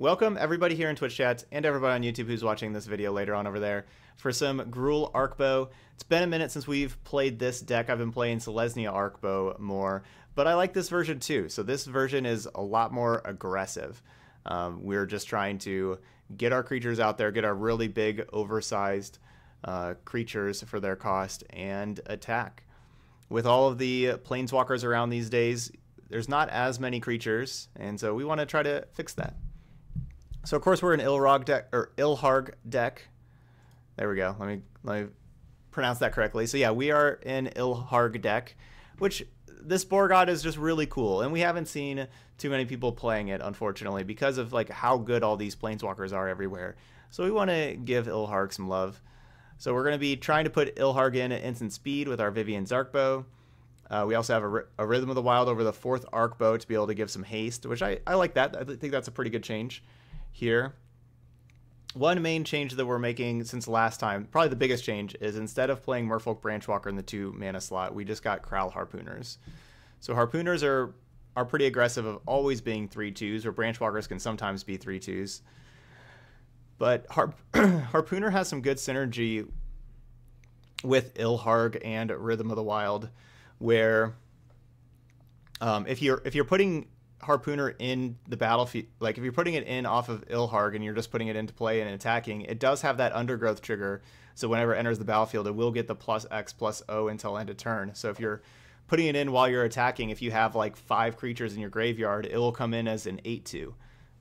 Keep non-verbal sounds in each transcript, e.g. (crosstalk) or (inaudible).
Welcome everybody here in Twitch chat and everybody on YouTube who's watching this video later on over there for some Gruul Arkbow. It's been a minute since we've played this deck. I've been playing Selesnya Arkbow more, but I like this version too. So this version is a lot more aggressive. Um, we're just trying to get our creatures out there, get our really big, oversized uh, creatures for their cost, and attack. With all of the planeswalkers around these days, there's not as many creatures, and so we want to try to fix that. So of course we're an Ilrog deck or Ilharg deck. There we go. Let me let me pronounce that correctly. So yeah, we are in Ilharg deck, which this Boar is just really cool, and we haven't seen too many people playing it, unfortunately, because of like how good all these planeswalkers are everywhere. So we want to give Ilharg some love. So we're going to be trying to put Ilharg in at instant speed with our Vivien Arkbow. Uh, we also have a, a, Rhythm of the Wild over the fourth Arkbow to be able to give some haste, which I, I like that. I think that's a pretty good change here. One main change that we're making since last time, probably the biggest change, is instead of playing Merfolk Branchwalker in the two mana slot, we just got Kraul Harpooners. So Harpooners are are pretty aggressive of always being 3-2s, or Branchwalkers can sometimes be 3-2s. But Harp (clears throat) Harpooner has some good synergy with Ilharg and Rhythm of the Wild, where um, if you're if you're putting harpooner in the battlefield like if you're putting it in off of ilharg and you're just putting it into play and attacking it does have that undergrowth trigger. So whenever it enters the battlefield it will get the plus x plus o until end of turn. So if you're putting it in while you're attacking if you have like five creatures in your graveyard it will come in as an 8-2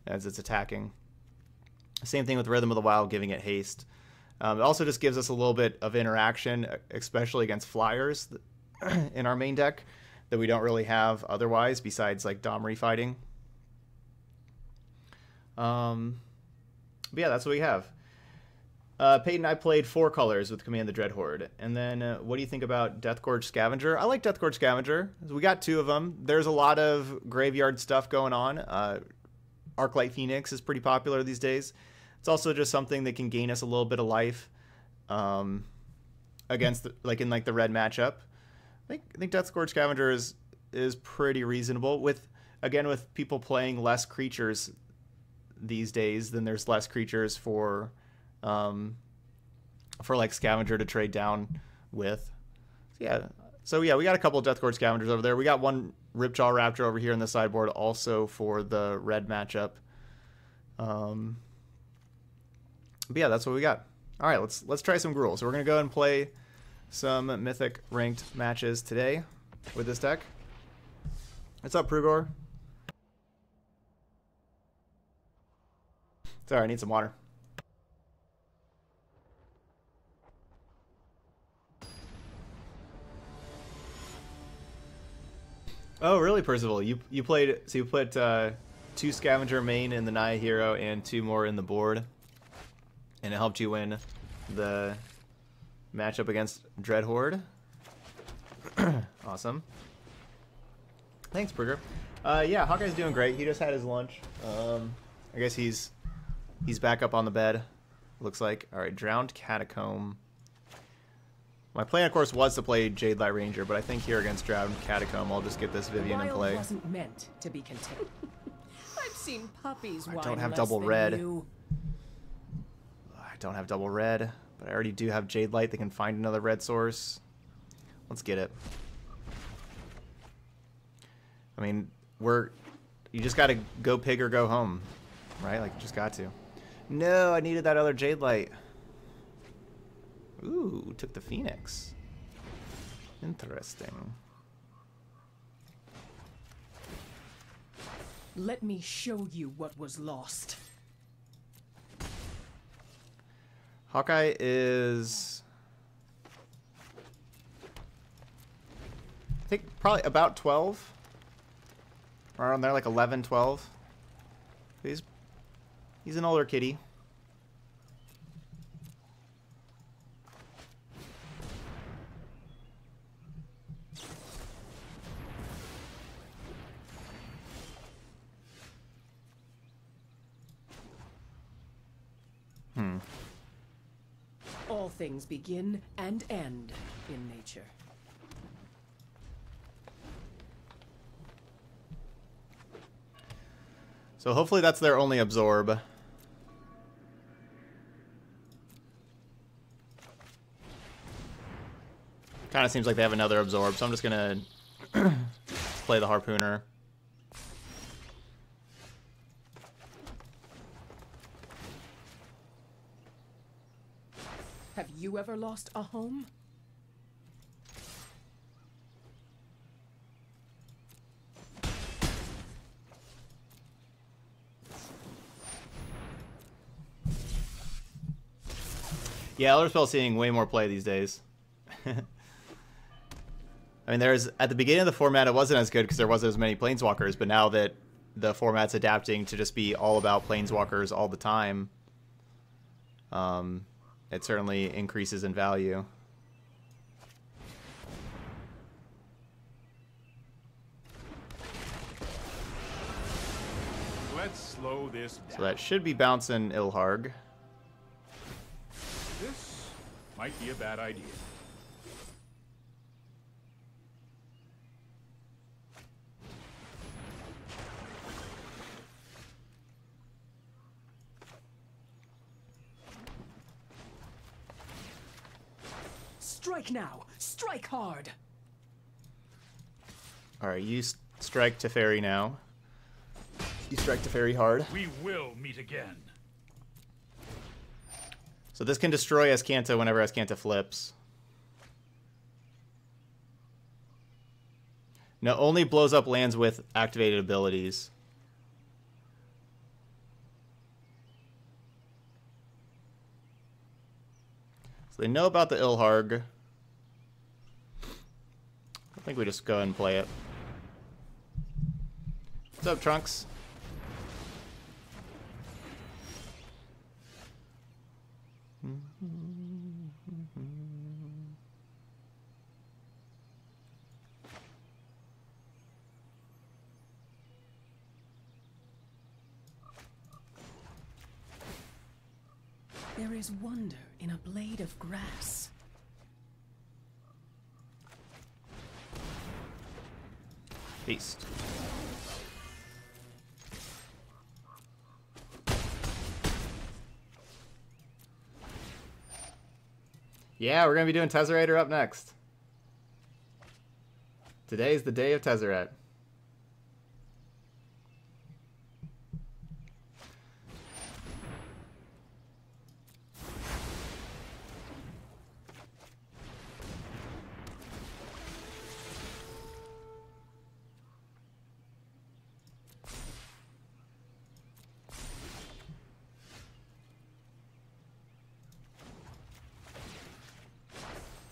as it's attacking. Same thing with rhythm of the wild giving it haste. Um, it also just gives us a little bit of interaction especially against flyers (clears throat) in our main deck that we don't really have otherwise besides like Domri fighting. Um, but yeah, that's what we have. Uh, Peyton, I played four colors with Command the Dreadhorde. And then uh, what do you think about Deathgorge Scavenger? I like Deathgorge Scavenger. We got two of them. There's a lot of graveyard stuff going on. Uh, Arclight Phoenix is pretty popular these days. It's also just something that can gain us a little bit of life um, against, the, like in like the red matchup. I think I think Deathgorge Scavenger is is pretty reasonable. With again with people playing less creatures these days, then there's less creatures for um, for like Scavenger to trade down with. So yeah. So yeah, we got a couple of Deathgorge Scavengers over there. We got one Ripjaw Raptor over here in the sideboard also for the red matchup. Um, but yeah, that's what we got. All right, let's let's try some Gruul. So we're gonna go and play some mythic ranked matches today with this deck. What's up, Prugor? Sorry, I need some water. Oh, really, Percival? You you played so you put uh, two scavenger main in the Naya hero and two more in the board, and it helped you win the matchup against Dreadhorde. (clears throat) awesome. Thanks, Burger. Uh, yeah, Hawkeye's doing great. He just had his lunch. Um, I guess he's he's back up on the bed. Looks like. All right, Drowned Catacomb. My plan, of course, was to play Jadelight Ranger, but I think here against Drowned Catacomb, I'll just get this Vivien in play. wasn't meant to be contained. (laughs) I've seen puppies. I don't have double red. You. I don't have double red. But I already do have Jadelight that can find another red source. Let's get it. I mean, we're... You just gotta go pig or go home. Right? Like, just got to. No, I needed that other Jadelight. Ooh, took the Phoenix. Interesting. Let me show you what was lost. Hawkeye is... I think probably about 12. Right Around there, like 11, 12. He's, he's an older kitty. Hmm. All things begin and end in nature. So hopefully that's their only absorb. Kind of seems like they have another absorb, so I'm just gonna (clears throat) play the harpooner. Have you ever lost a home? Yeah, Elderspell seeing way more play these days. (laughs) I mean, there's at the beginning of the format, it wasn't as good because there wasn't as many planeswalkers. But now that the format's adapting to just be all about planeswalkers all the time, um, it certainly increases in value. Let's slow this down. So that should be bouncing Ilharg. This might be a bad idea. Strike now! Strike hard! Alright, you s- strike Teferi now. You strike Teferi hard. We will meet again. So this can destroy Azcanta whenever Azcanta flips. No, only blows up lands with activated abilities. So they know about the Ilharg. I think we just go and play it. What's up, Trunks? There is wonder in a blade of grass. Beast. Yeah, we're gonna be doing Tezzerator up next. Today's the day of Tezzeret.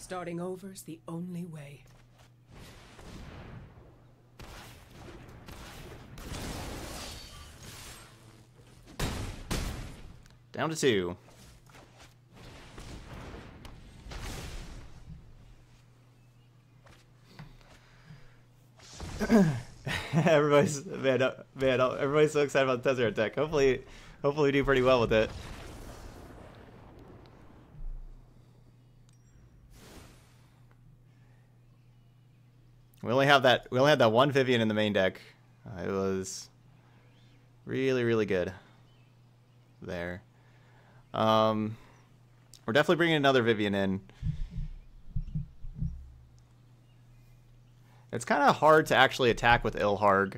Starting over is the only way. Down to two. (laughs) everybody's man, man, everybody's so excited about the Tezzeret deck. Hopefully, hopefully we do pretty well with it. We only have that. We only had that one Vivien in the main deck. Uh, it was really, really good. There. Um, we're definitely bringing another Vivien in. It's kind of hard to actually attack with Ilharg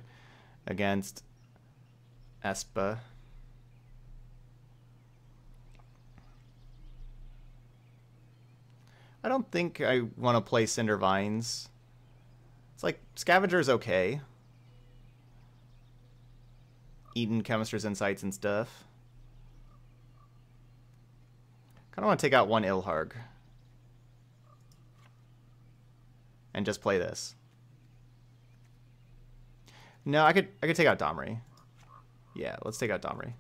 against Esper. I don't think I want to play Cindervines. It's like Scavenger's okay. Eating Chemister's Insights and stuff. Kind of want to take out one Ilharg. And just play this. No, I could I could take out Domri. Yeah, let's take out Domri.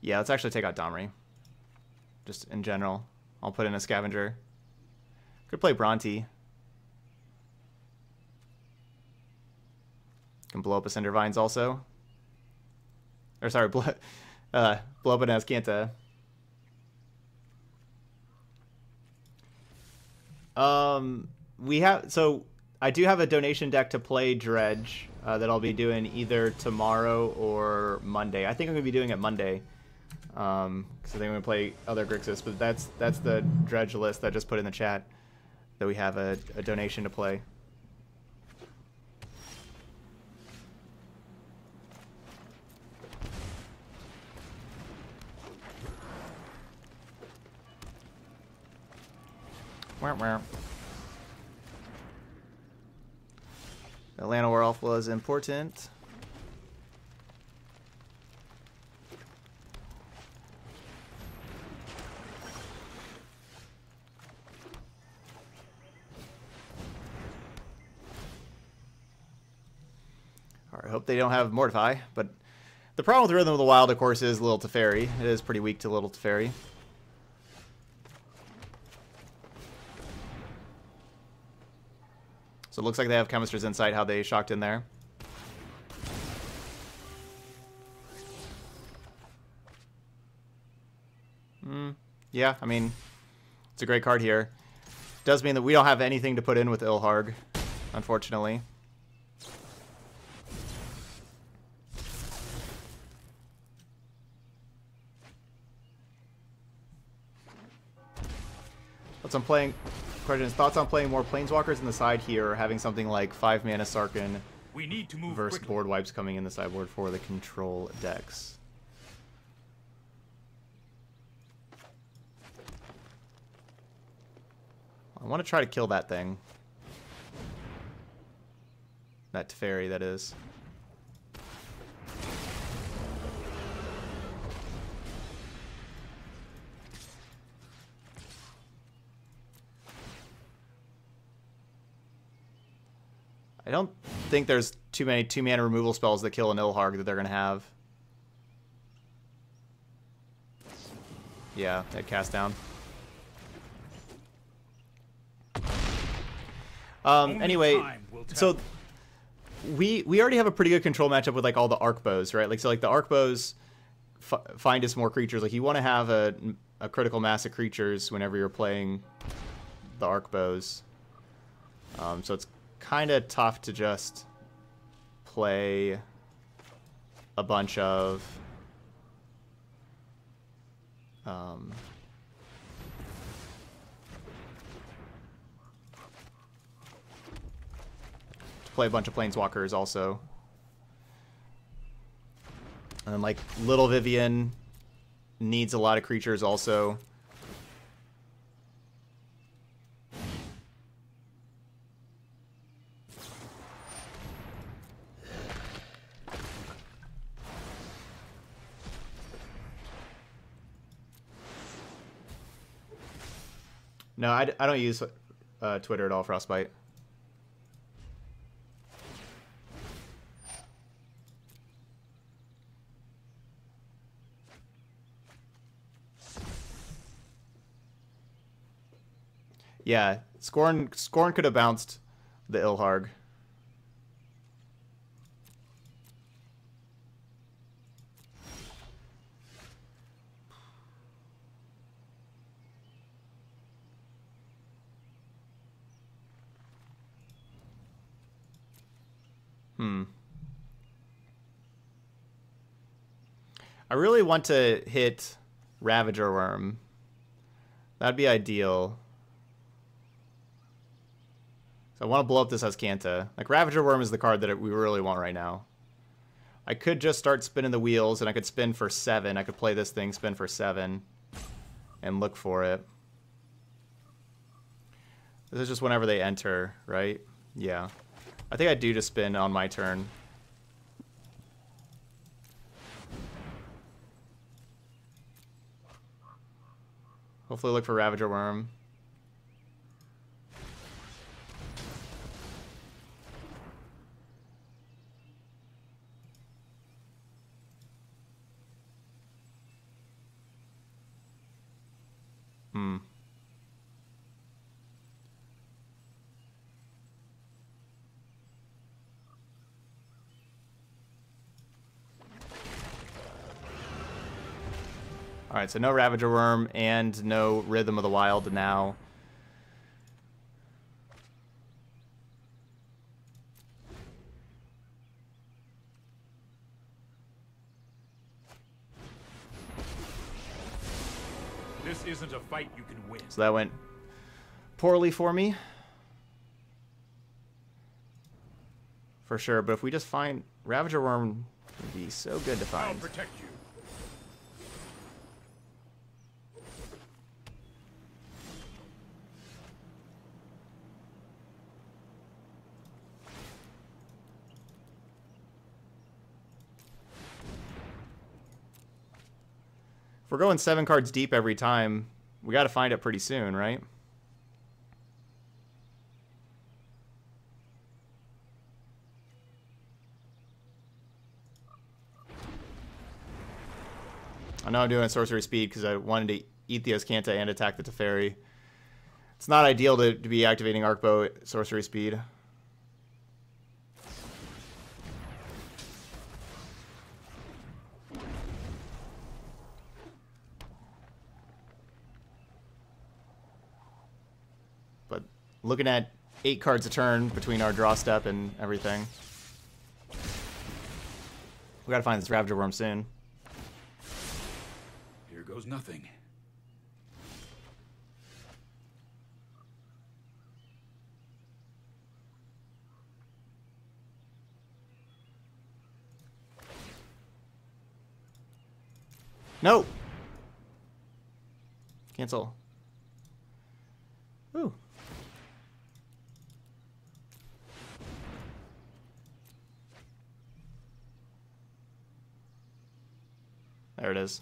Yeah, let's actually take out Domri. Just in general. I'll put in a scavenger. Could play Bronte. Can blow up a Cindervines also. Or sorry, (laughs) blow, uh, blow up an Azcanta. Um, we have so I do have a donation deck to play Dredge uh, that I'll be doing either tomorrow or Monday. I think I'm gonna be doing it Monday. Um, think I'm gonna play other Grixis, but that's that's the Dredge list that I just put in the chat that we have a, a donation to play. Atlanta Werewolf was important. Hope they don't have Mortify, but the problem with Rhythm of the Wild, of course, is Little Teferi. It is pretty weak to Little Teferi. So it looks like they have Chemister's Insight, how they shocked in there. Hmm. Yeah, I mean, it's a great card here. Does mean that we don't have anything to put in with Ilharg, unfortunately. But I'm playing Questions, thoughts on playing more Planeswalkers in the side here, or having something like 5 mana Sarkhan We need to move versus quickly. board wipes coming in the sideboard for the control decks? I want to try to kill that thing. That Teferi, that is. I don't think there's too many two mana removal spells that kill an Ilharg that they're gonna have. Yeah, that cast down. Um, anyway, so we we already have a pretty good control matchup with like all the Arkbows, right? Like so, like the Arkbows f- find us more creatures. Like you want to have a a critical mass of creatures whenever you're playing the Arkbows. Um, so it's kind of tough to just play a bunch of um, to play a bunch of planeswalkers also. And then like Little Vivien needs a lot of creatures also. No, I, I don't use uh, Twitter at all, Frostbite. Yeah, Scorn Scorn could have bounced the Ilharg. Hmm. I really want to hit Ravager Wurm. That'd be ideal. So I want to blow up this Azcanta. Like, Ravager Wurm is the card that we really want right now. I could just start spinning the wheels, and I could spin for 7. I could play this thing, spin for 7, and look for it. This is just whenever they enter, right? Yeah. I think I do just spin on my turn. Hopefully look for Ravager Wurm. right, so no Ravager Wurm and no Rhythm of the Wild now. This isn't a fight you can win. So that went poorly for me. For sure, but if we just find Ravager Wurm would be so good to find. I'll protect you. If we're going seven cards deep every time, we got to find it pretty soon, right? I know I'm doing sorcery speed because I wanted to eat the Azcanta and attack the Teferi. It's not ideal to, to be activating Arkbow at sorcery speed. But looking at eight cards a turn between our draw step and everything. We gotta find this Ravager Wurm soon. Here goes nothing. No! Cancel. Ooh. There it is.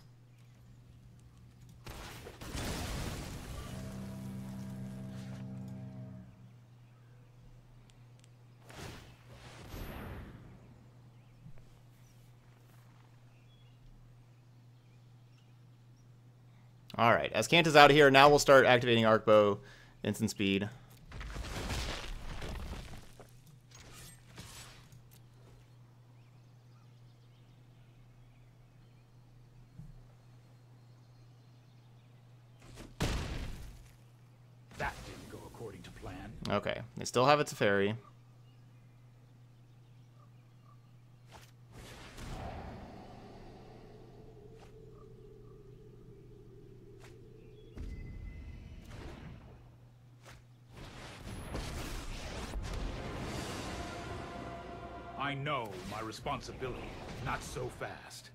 All right, Azcanta's out of here, now we'll start activating Arkbow, instant speed. That didn't go according to plan. Okay, they still have a Teferi. I know my responsibility. Not so fast.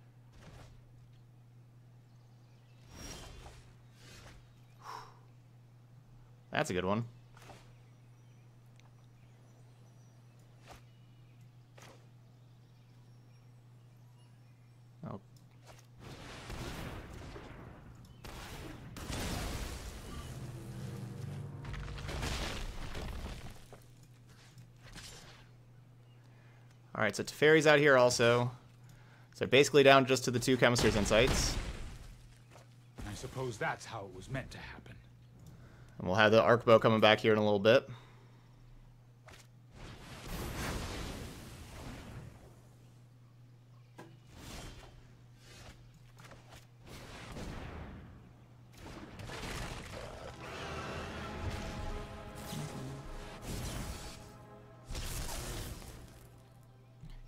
That's a good one. All right, so Teferi's out here also. So basically down just to the two Chemisters Insights. I suppose that's how it was meant to happen. And we'll have the Arkbow coming back here in a little bit.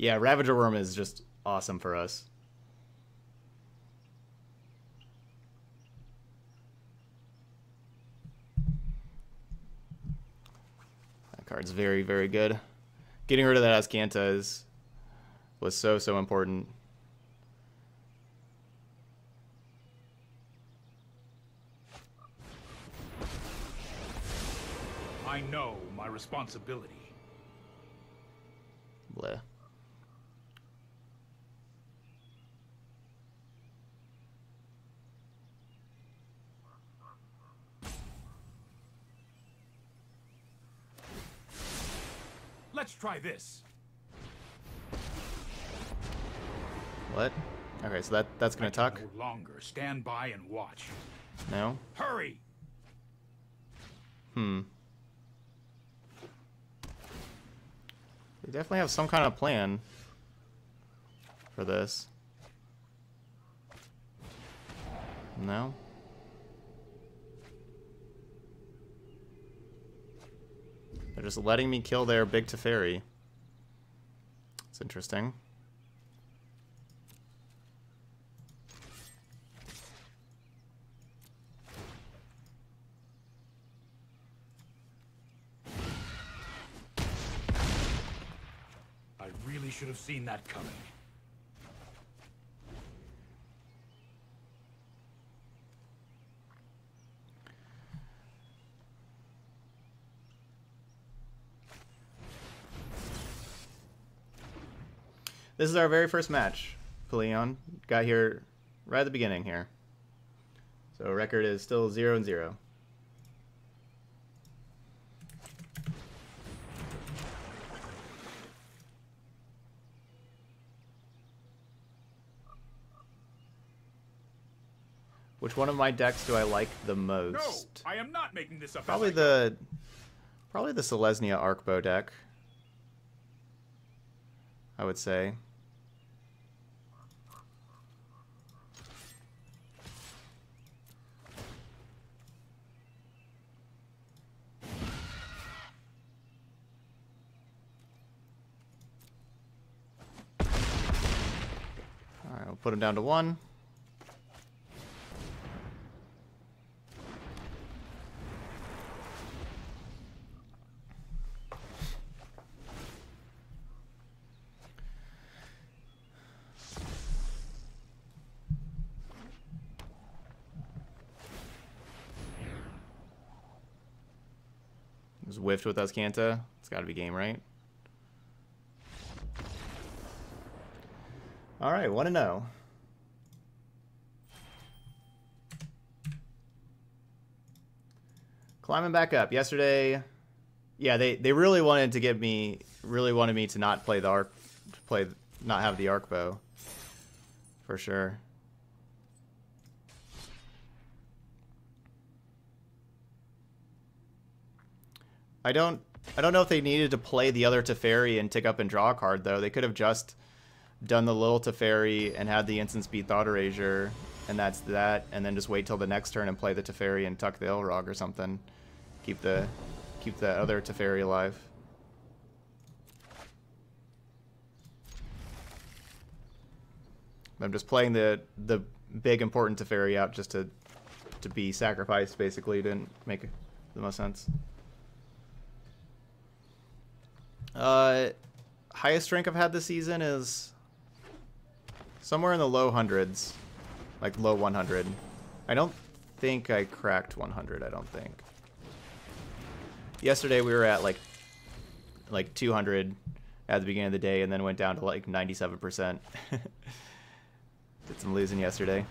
Yeah, Ravager Wurm is just awesome for us. That card's very, very good. Getting rid of that Azcanta is was so, so important. I know my responsibility. Bleh. Let's try this. What? Okay, so that that's gonna tuck. No longer stand by and watch. No. Hurry! Hmm. They definitely have some kind of plan for this. No. just letting me kill their big Teferi. It's interesting. I really should have seen that coming. This is our very first match. Leon got here right at the beginning here. So record is still 0 and 0. Which one of my decks do I like the most? No, I am not making this up. Probably the probably the Selesnya Arkbow deck. I would say. Alright, we'll put him down to one. Just whiffed with Azcanta. It's got to be game, right? All right, want to know. Climbing back up. Yesterday, yeah, they, they really wanted to get me, really wanted me to not play the arc, play, not have the Arkbow, for sure. I don't, I don't know if they needed to play the other Teferi and tick up and draw a card though. They could have just done the little Teferi and had the instant speed Thought Erasure, and that's that, and then just wait till the next turn and play the Teferi and tuck the Ilrog or something. Keep the keep the other Teferi alive. I'm just playing the the big important Teferi out just to to be sacrificed basically didn't make the most sense. Uh highest rank I've had this season is somewhere in the low hundreds, like low 100. I don't think I cracked 100. I don't think. Yesterday we were at like like 200 at the beginning of the day, and then went down to like 97%. (laughs) Did some losing yesterday.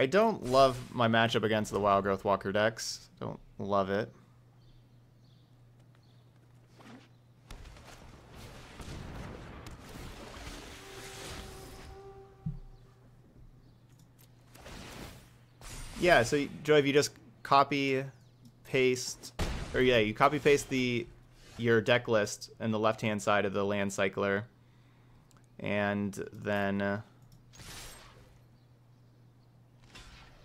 I don't love my matchup against the Wildgrowth Walker decks. Don't love it. Yeah, so Joy, if you just copy, paste, or yeah, you copy paste the your deck list in the left hand side of the land cycler, and then. Uh,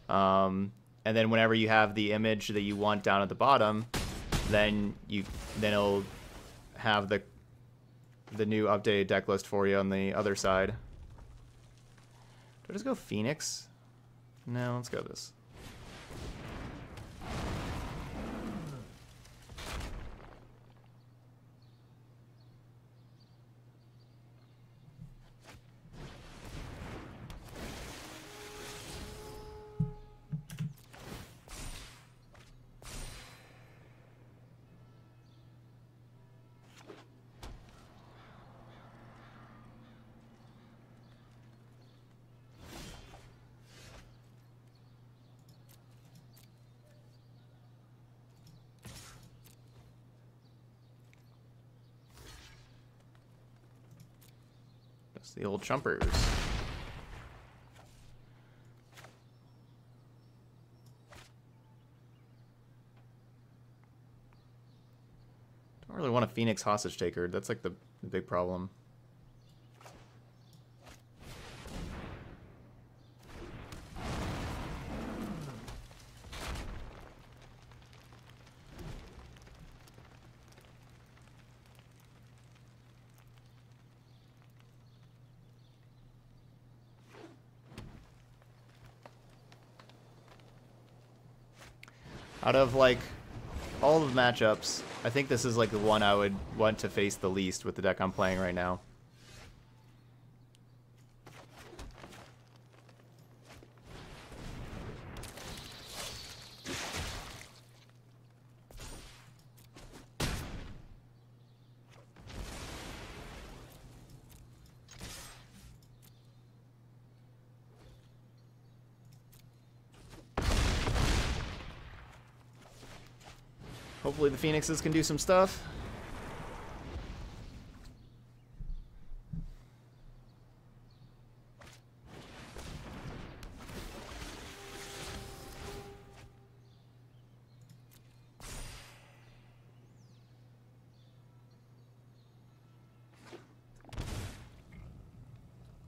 Um, and then whenever you have the image that you want down at the bottom, then you then it'll have the the new updated deck list for you on the other side. Do I just go Phoenix? No, let's go this. The old chumpers. Don't really want a Phoenix hostage taker. That's like the, the big problem. Out of like all of the matchups, I think this is like the one I would want to face the least with the deck I'm playing right now. Hopefully the Phoenixes can do some stuff.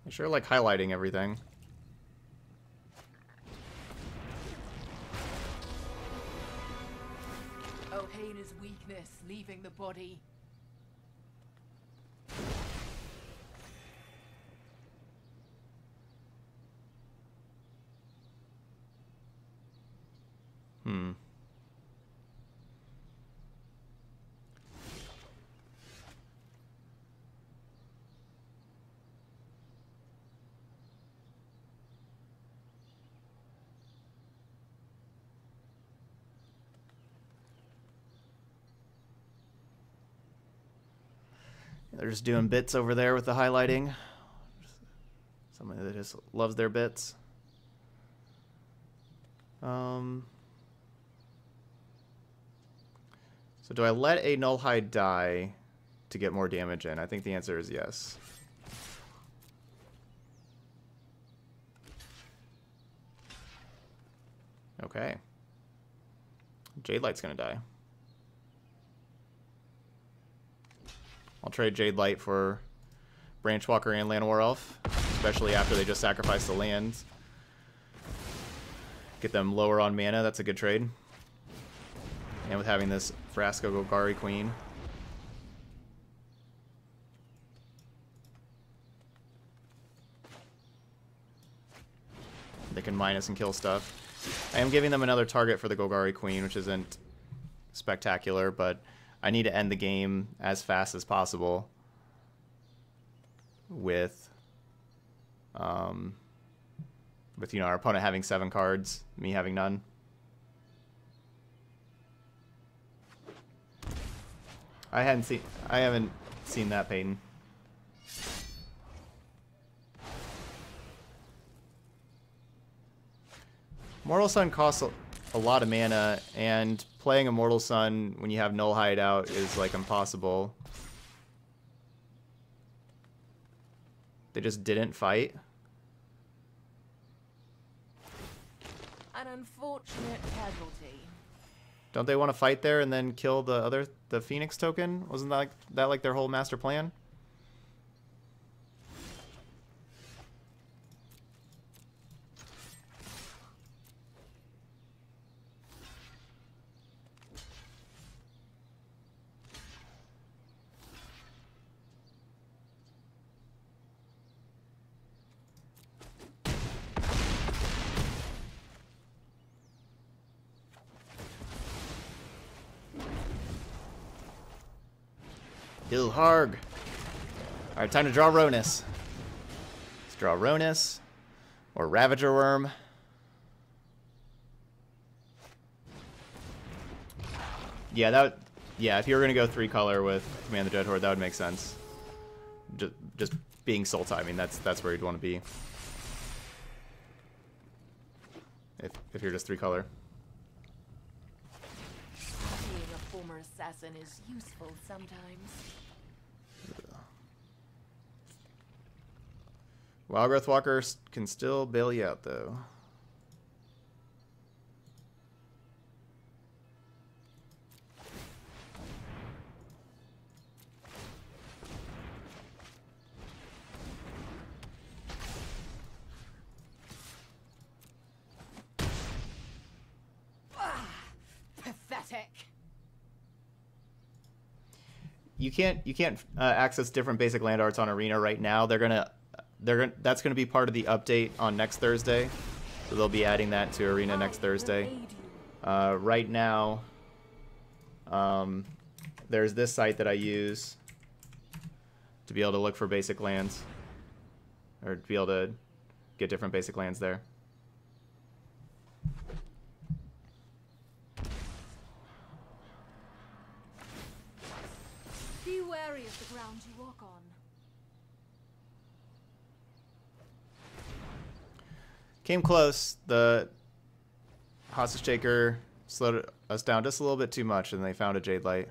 I sure like highlighting everything. Ohana's weakness leaving the body. Hmm. They're just doing bits over there with the highlighting. Somebody that just loves their bits. Um, so do I let a Nullhide die to get more damage in? I think the answer is yes. Okay. Jadelight's gonna die. I'll trade Jadelight for Branchwalker and Llanowar Elf, especially after they just sacrificed the lands. Get them lower on mana, that's a good trade. And with having this Vraska Golgari Queen. They can minus and kill stuff. I am giving them another target for the Golgari Queen, which isn't spectacular, but I need to end the game as fast as possible with um, with you know our opponent having seven cards, me having none. I hadn't seen I haven't seen that Peyton. Mortal Sun costs a, a lot of mana, and playing Immortal Sun when you have Null Hideout is like impossible. They just didn't fight. An unfortunate casualty. Don't they want to fight there and then kill the other the Phoenix token? Wasn't that like, that like their whole master plan? Ilharg. Alright, time to draw Ronus. Let's draw Ronus. Or Ravager Wurm. Yeah, that. Yeah, if you were gonna go three color with Command the Dreadhorde, that would make sense. Just, just being soul timing, that's that's where you'd want to be. If if you're just three color. Being a former assassin is useful sometimes. Wildgrowth Walker s- can still bail you out though. You can't you can't uh, access different basic land arts on arena right now. They're gonna they're gonna that's gonna be part of the update on next thursday. So they'll be adding that to arena next thursday. Uh, right now, um, there's this site that I use to be able to look for basic lands, or to be able to get different basic lands there. Be wary of the ground you walk on. Came close. The hostage taker slowed us down just a little bit too much, and they found a Jadelight.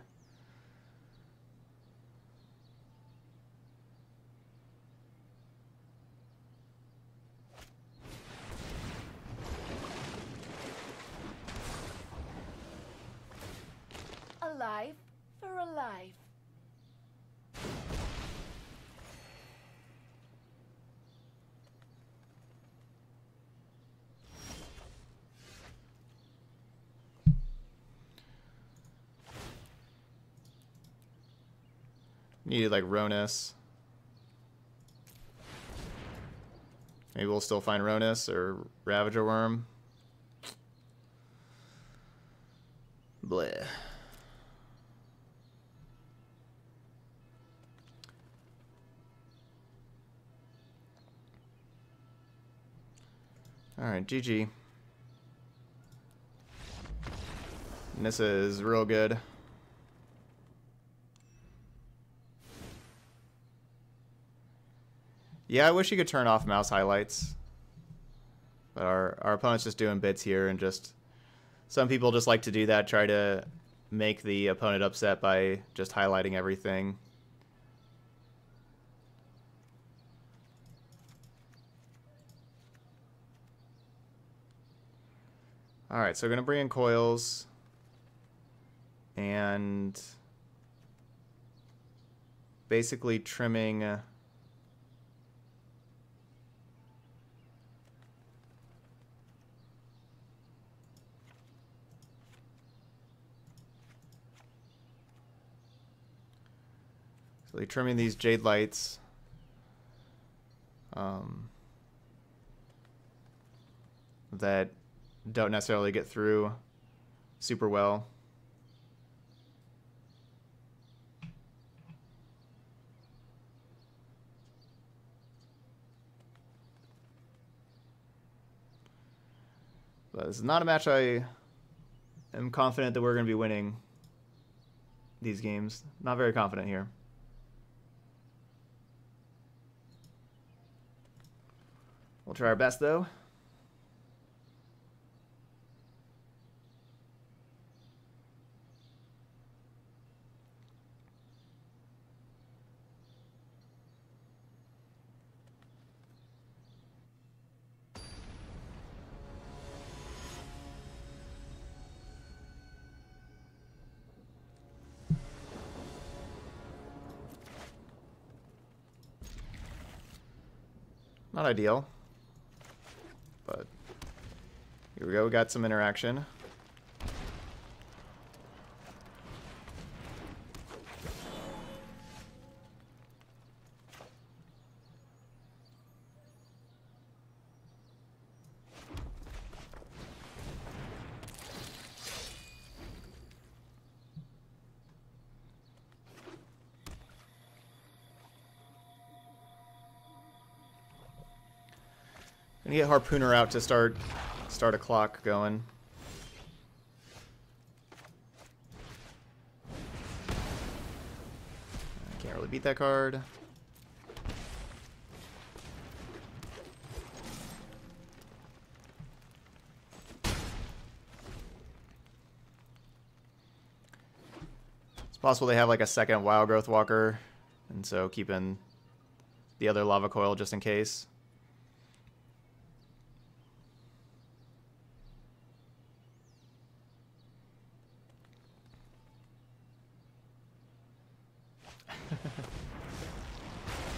A life for a life. Needed like Ronus. Maybe we'll still find Ronus or Ravager Wurm. Bleh. Alright, GG. This is real good. Yeah, I wish you could turn off mouse highlights. But our, our opponent's just doing bits here and just... Some people just like to do that, try to make the opponent upset by just highlighting everything. Alright, so we're going to bring in coils. And... Basically trimming... So they're trimming these Jadelights. Um, that don't necessarily get through super well. But this is not a match I am confident that we're going to be winning these games. Not very confident here. We'll try our best though. Not ideal. But here we go. We got some interaction. Gonna get Harpooner out to start start a clock going. I Can't really beat that card. It's possible they have like a second Wildgrowth Walker, and so keeping the other Lava Coil just in case.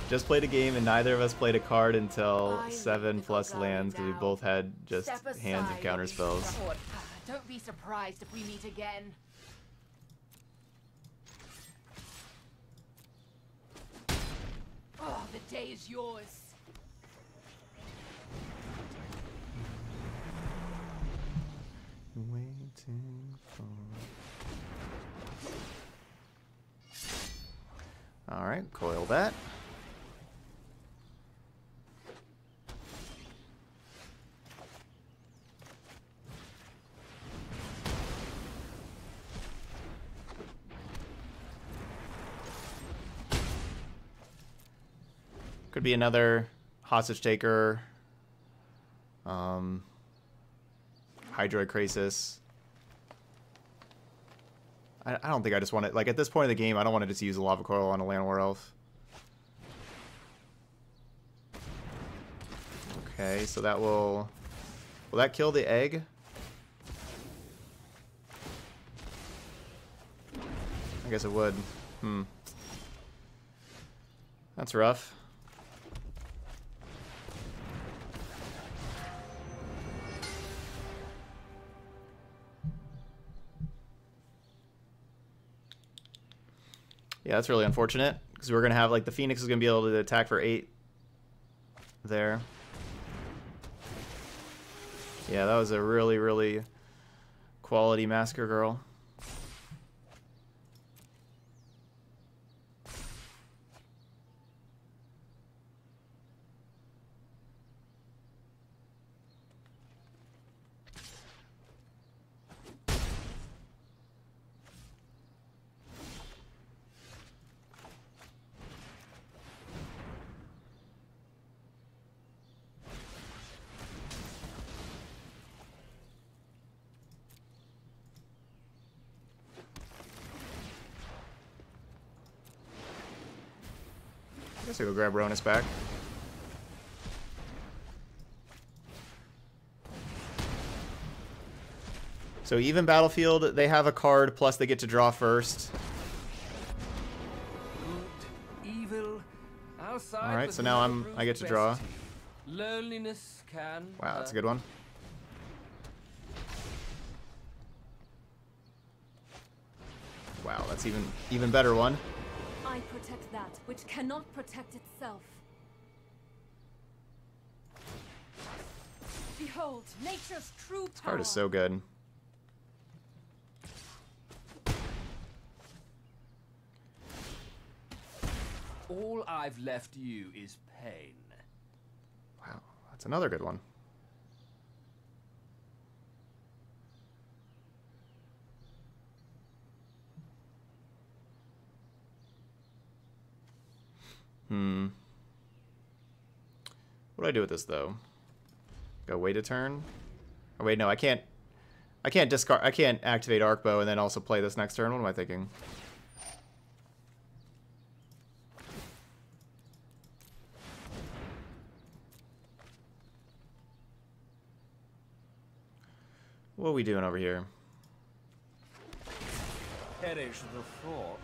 Just played a game and neither of us played a card until seven plus Golgari lands because we both had just hands of aside, counter spells. Ah, don't be surprised if we meet again. Oh, the day is yours. Waiting. for... Alright, coil that. Could be another hostage taker. Um, Hydroid Krasis. I, I don't think I just want it. Like, at this point in the game, I don't want to just use a Lava Coil on a Llanowar Elf. Okay, so that will... Will that kill the egg? I guess it would. Hmm. That's rough. Yeah, that's really unfortunate because we're gonna have like the Phoenix is gonna be able to attack for eight there. Yeah, that was a really, really quality Massacre Girl. Guess I'll go grab Ronus back. So even battlefield, they have a card, plus they get to draw first. Evil, outside. All right, so now I'm- I get to draw. Loneliness can. Wow, that's a good one. Wow, that's even even better one. I protect that which cannot protect itself. Behold, nature's true power. This card is so good. All I've left you is pain. Wow, that's another good one. Hmm. What do I do with this though? Go wait a turn? Oh wait, no, I can't. I can't discard. I can't activate Arkbow and then also play this next turn. What am I thinking? What are we doing over here? Perish the thought.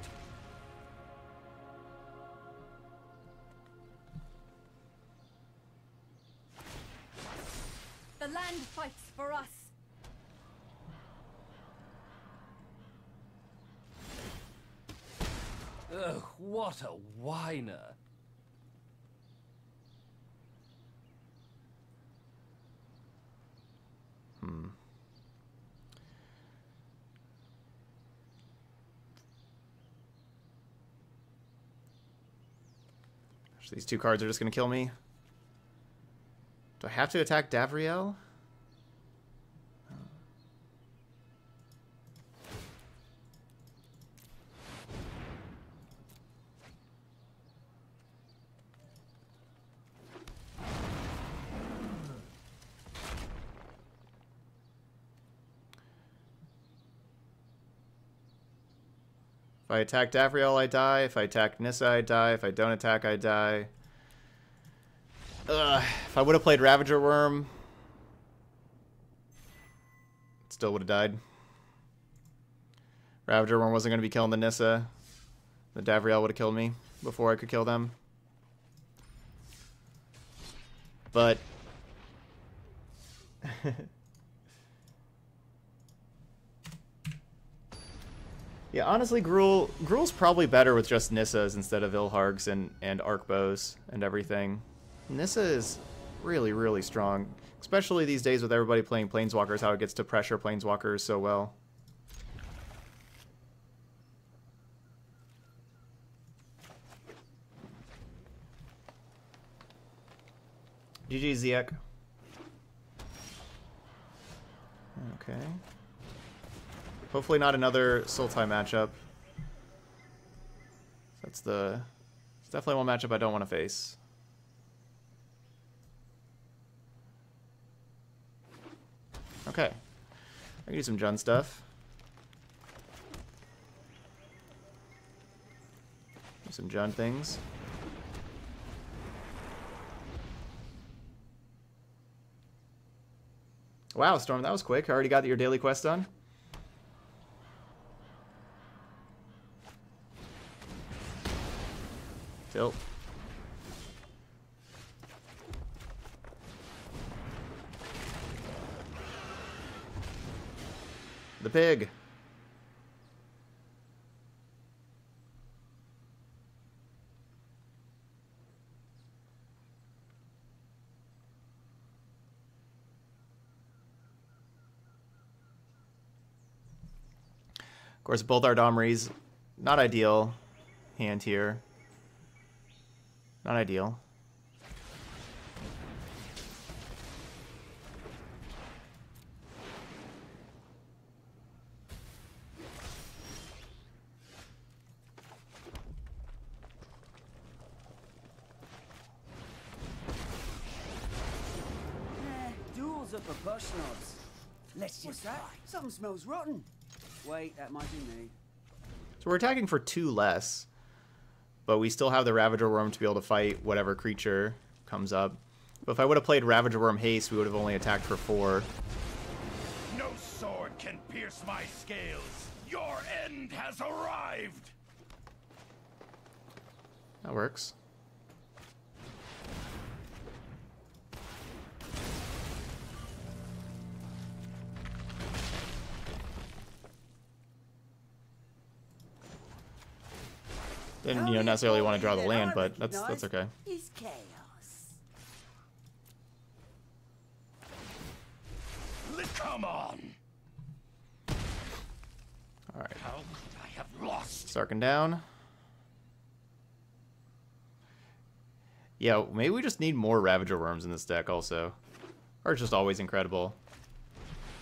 The land fights for us. Ugh, what a whiner. Hmm. So these two cards are just going to kill me. Do I have to attack Davriel? If I attack Davriel, I die. If I attack Nissa, I die. If I don't attack, I die. Ugh. If I would have played Ravager Wurm, still would have died. Ravager Wurm wasn't going to be killing the Nissa. The Davriel would have killed me before I could kill them. But... (laughs) Yeah, honestly, Gruul Gruul's probably better with just Nissas instead of Ilhargs and, and Arkbows and everything. Nissa is really, really strong. Especially these days with everybody playing Planeswalkers, how it gets to pressure Planeswalkers so well. GG Ziek. Okay. Hopefully not another Sultai matchup. That's the... It's definitely one matchup I don't want to face. Okay. I can do some Jund stuff. Do some Jund things. Wow, Storm, that was quick. I already got your daily quest done? Tilt. The pig. Of course, both our Domries, not ideal hand here. Not ideal. Eh, duels are proportionals. Let's just What's that? Something smells rotten. Wait, that might be me. So we're attacking for two less, but we still have the Ravager Wurm to be able to fight whatever creature comes up. But if I would have played Ravager Wurm Haste, we would have only attacked for four. No sword can pierce my scales. Your end has arrived. That works. Didn't you know necessarily want to draw the land, but that's that's okay. Is chaos. Come on. All right, How could I have lost? Sarkhan down. Yeah, maybe we just need more Ravager Wurms in this deck also. Or it's just always incredible.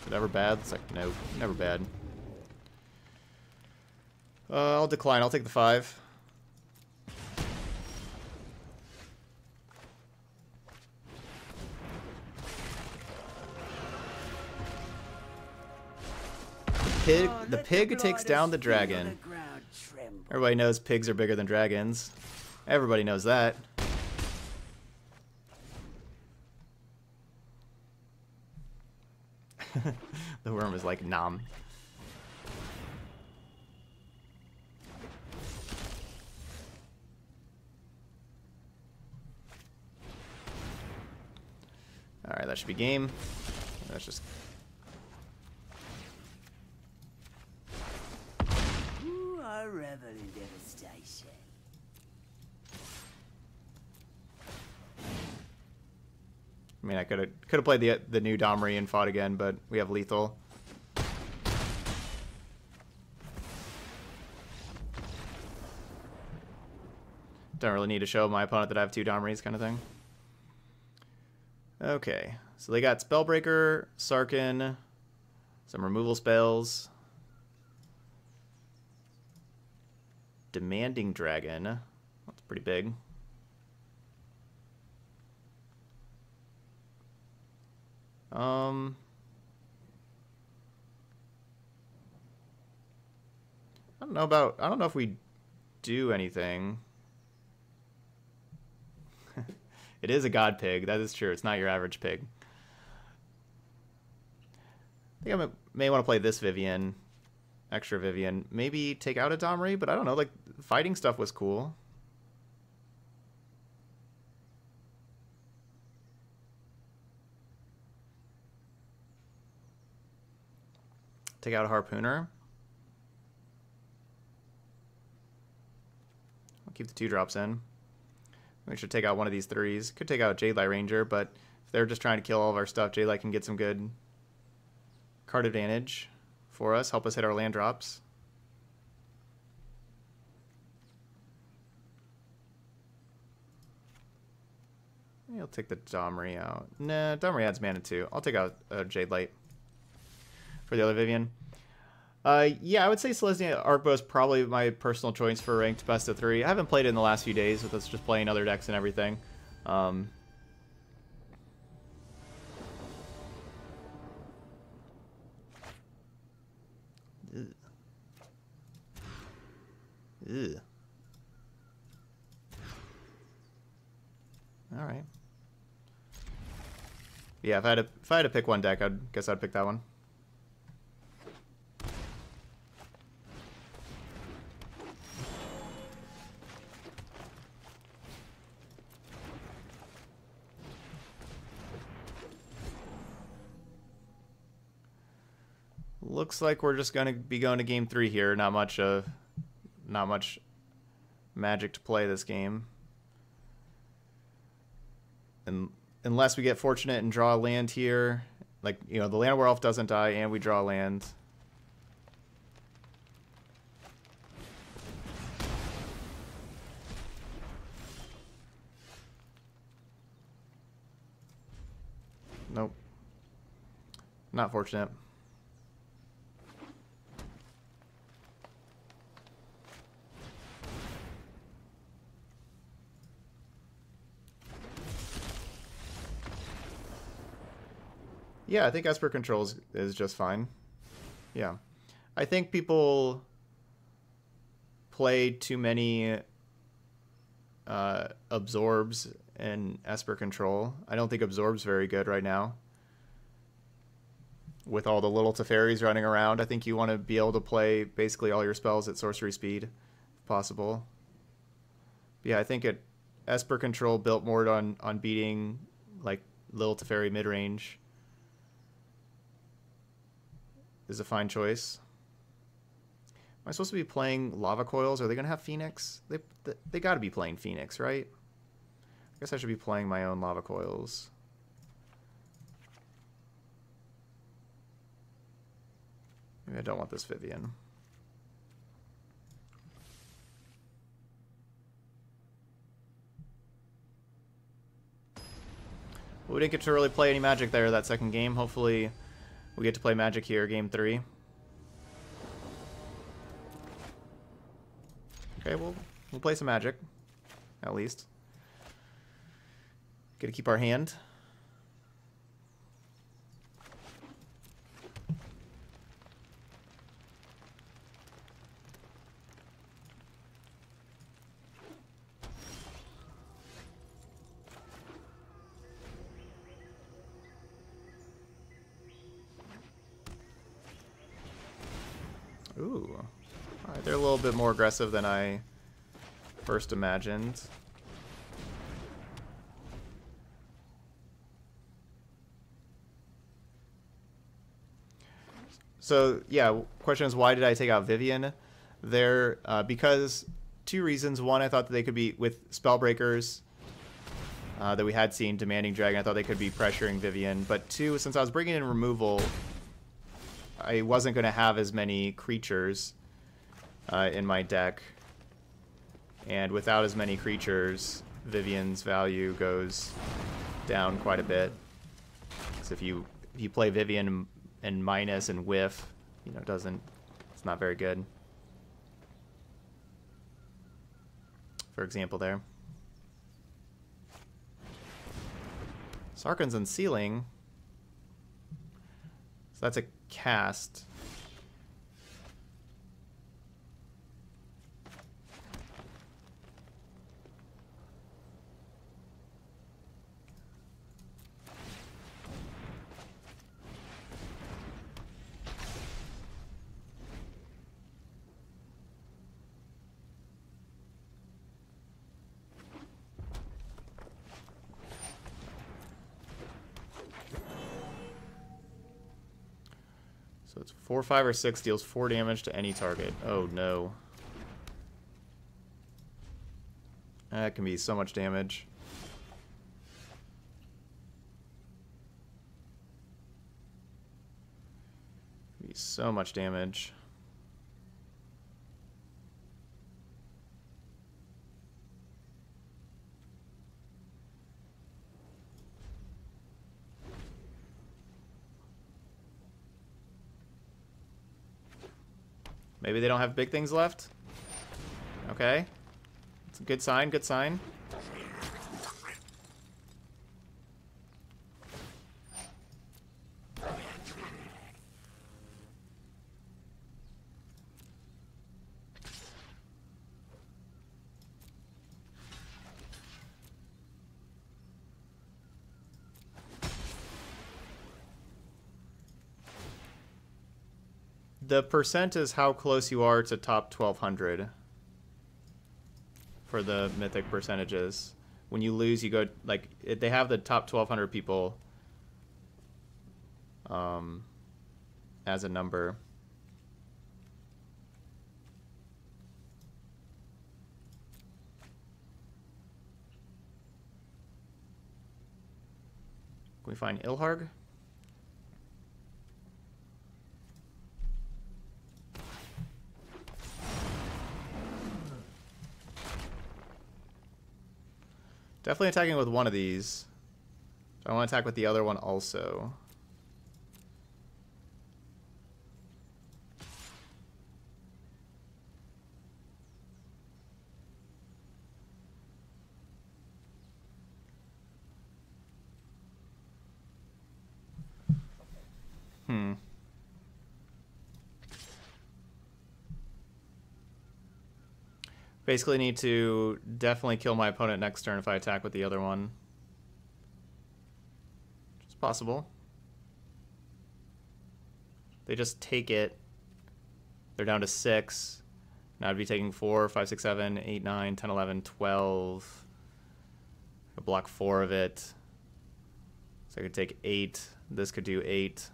Is it ever bad? It's like, no, never bad. Uh, I'll decline. I'll take the five. Pig, Oh, the pig takes down the dragon. the. Everybody knows pigs are bigger than dragons. Everybody knows that. (laughs) the worm is like, nom. Alright, that should be game. That's just Revel in devastation. I mean, I could have could have played the the new Domri and fought again, but we have lethal. Don't really need to show my opponent that I have two Domries, kind of thing. Okay, so they got Spellbreaker, Sarkhan, some removal spells, Demanding Dragon. That's pretty big. Um. I don't know about. I don't know if we do anything. (laughs) it is a god pig. That is true. It's not your average pig. I think I may- want to play this Vivien, extra Vivien. Maybe take out a Domri, but I don't know. Like fighting stuff was cool. Take out a harpooner. I'll keep the two drops in. We should take out one of these threes. Could take out Jadelight Ranger, but if they're just trying to kill all of our stuff, Jadelight can get some good card advantage for us, help us hit our land drops. I'll take the Domri out. Nah, Domri adds mana too. I'll take out uh, Jadelight for the other Vivien. Uh, yeah, I would say Selesnya Arkbow is probably my personal choice for ranked best of three. I haven't played it in the last few days with us just playing other decks and everything. Um, Ugh. All right. Yeah, if I had to if I had to pick one deck, I'd guess I'd pick that one. Looks like we're just going to be going to game three here. Not much of, not much magic to play this game. And unless we get fortunate and draw land here, like, you know, the Llanowar Elf doesn't die and we draw land. Nope. Not fortunate. Yeah, I think Esper Control is, is just fine. Yeah. I think people play too many uh, absorbs and Esper Control. I don't think absorbs very good right now. With all the little Teferis running around, I think you want to be able to play basically all your spells at sorcery speed, if possible. But yeah, I think it Esper Control built more on on beating like little Teferi mid range is a fine choice. Am I supposed to be playing Lava Coils? Are they going to have Phoenix? They, they, they got to be playing Phoenix, right? I guess I should be playing my own Lava Coils. Maybe I don't want this Vivien. we didn't get to really play any magic there that second game. Hopefully we get to play Magic here, game three. Okay, we'll we'll play some Magic, at least. Gotta keep our hand. Ooh. Alright, they're a little bit more aggressive than I first imagined. So, yeah, question is why did I take out Vivien? there? Uh, because two reasons. One, I thought that they could be, with Spellbreakers uh, that we had seen, Demanding Dragon, I thought they could be pressuring Vivien. But two, since I was bringing in removal, I wasn't going to have as many creatures uh, in my deck. And without as many creatures, Vivien's value goes down quite a bit. So if you if you play Vivien and minus and whiff, you know, doesn't it's not very good. For example there. Sarkhan's Unsealing. So that's a cast. So it's 4, 5, or 6 deals 4 damage to any target. Oh, no. That can be so much damage. Be so much damage. Maybe they don't have big things left? Okay. It's a good sign, good sign. The percent is how close you are to top 1200 for the mythic percentages. When you lose, you go like they have the top 1200 people um, as a number. Can we find Ilharg? Definitely attacking with one of these. I want to attack with the other one also. Hmm. Basically need to definitely kill my opponent next turn if I attack with the other one. It's possible. They just take it. They're down to 6. Now I'd be taking 4, 5, 6, 7, 8, 9, 10, 11, 12. I could block 4 of it. So I could take 8. This could do 8.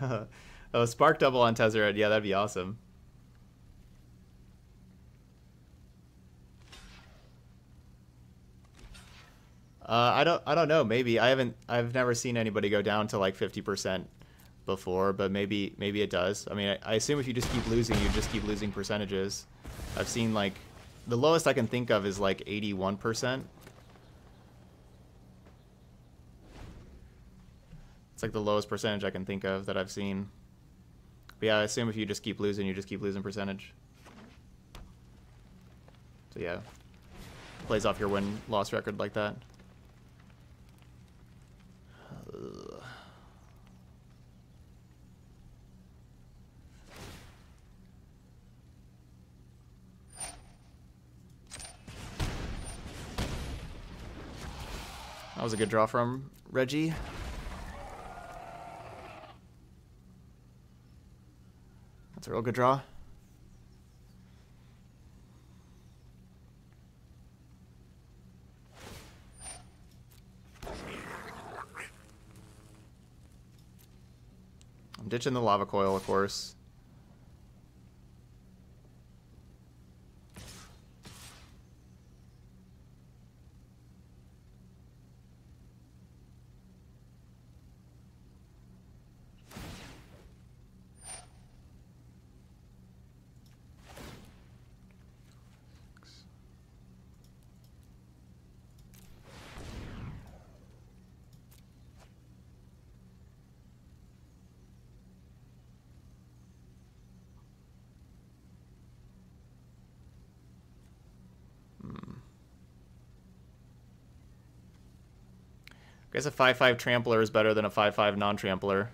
(laughs) oh, Spark Double on Tezzeret. Yeah, that'd be awesome. Uh, I don't I don't know. Maybe I haven't I've never seen anybody go down to like 50% before, but maybe maybe it does. I mean, I, I, assume if you just keep losing, you just keep losing percentages. I've seen like the lowest I can think of is like 81%, It's like the lowest percentage I can think of that I've seen. But yeah, I assume if you just keep losing, you just keep losing percentage. So yeah, plays off your win-loss record like that. That was a good draw from Reggie. That's a real good draw. I'm ditching the lava coil, of course. Guess a 5-5 trampler is better than a 5-5 non-trampler.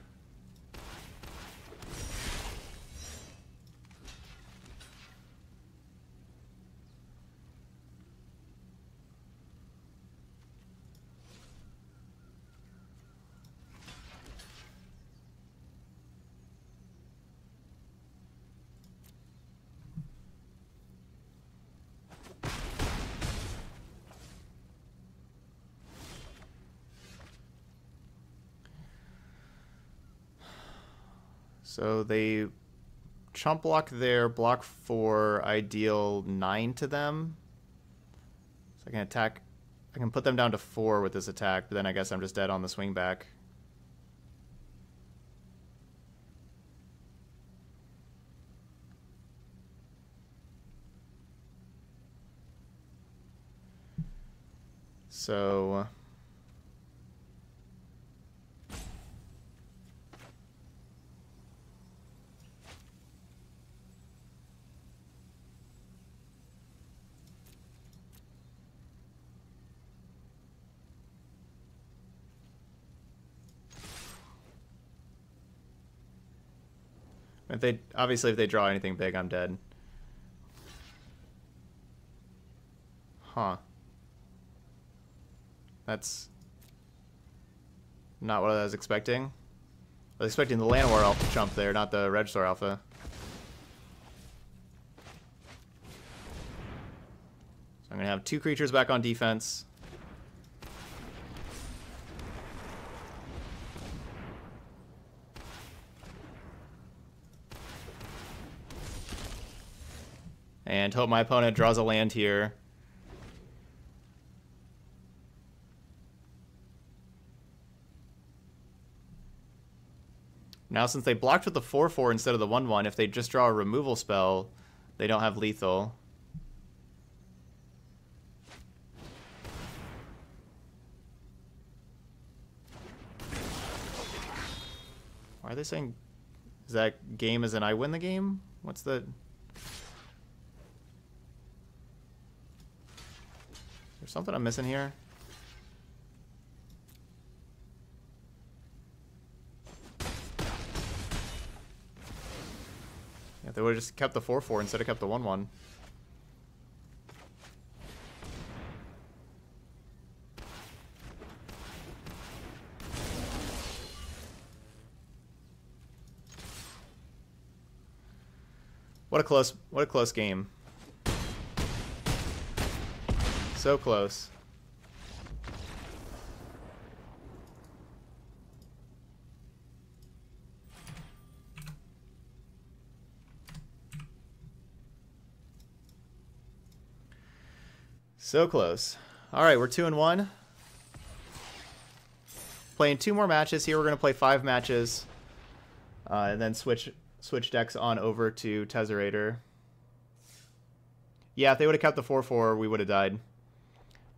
So they chump block their block four ideal nine to them. So I can attack. I can put them down to four with this attack, but then I guess I'm just dead on the swing back. So If they obviously if they draw anything big, I'm dead. Huh. That's not what I was expecting. I was expecting the Llanowar Alpha jump there, not the Regisaur Alpha. So I'm gonna have two creatures back on defense. And hope my opponent draws a land here. Now, since they blocked with the 4-4 instead of the 1-1, if they just draw a removal spell, they don't have lethal. Why are they saying... Is that game as in I win the game? What's the... There's something I'm missing here. Yeah, they would have just kept the 4-4 instead of kept the 1-1. What a close what a close game. So close. So close. All right, we're two and one. Playing two more matches here. We're gonna play five matches, uh, and then switch switch decks on over to Tezzerator. Yeah, if they would have kept the four four, we would have died.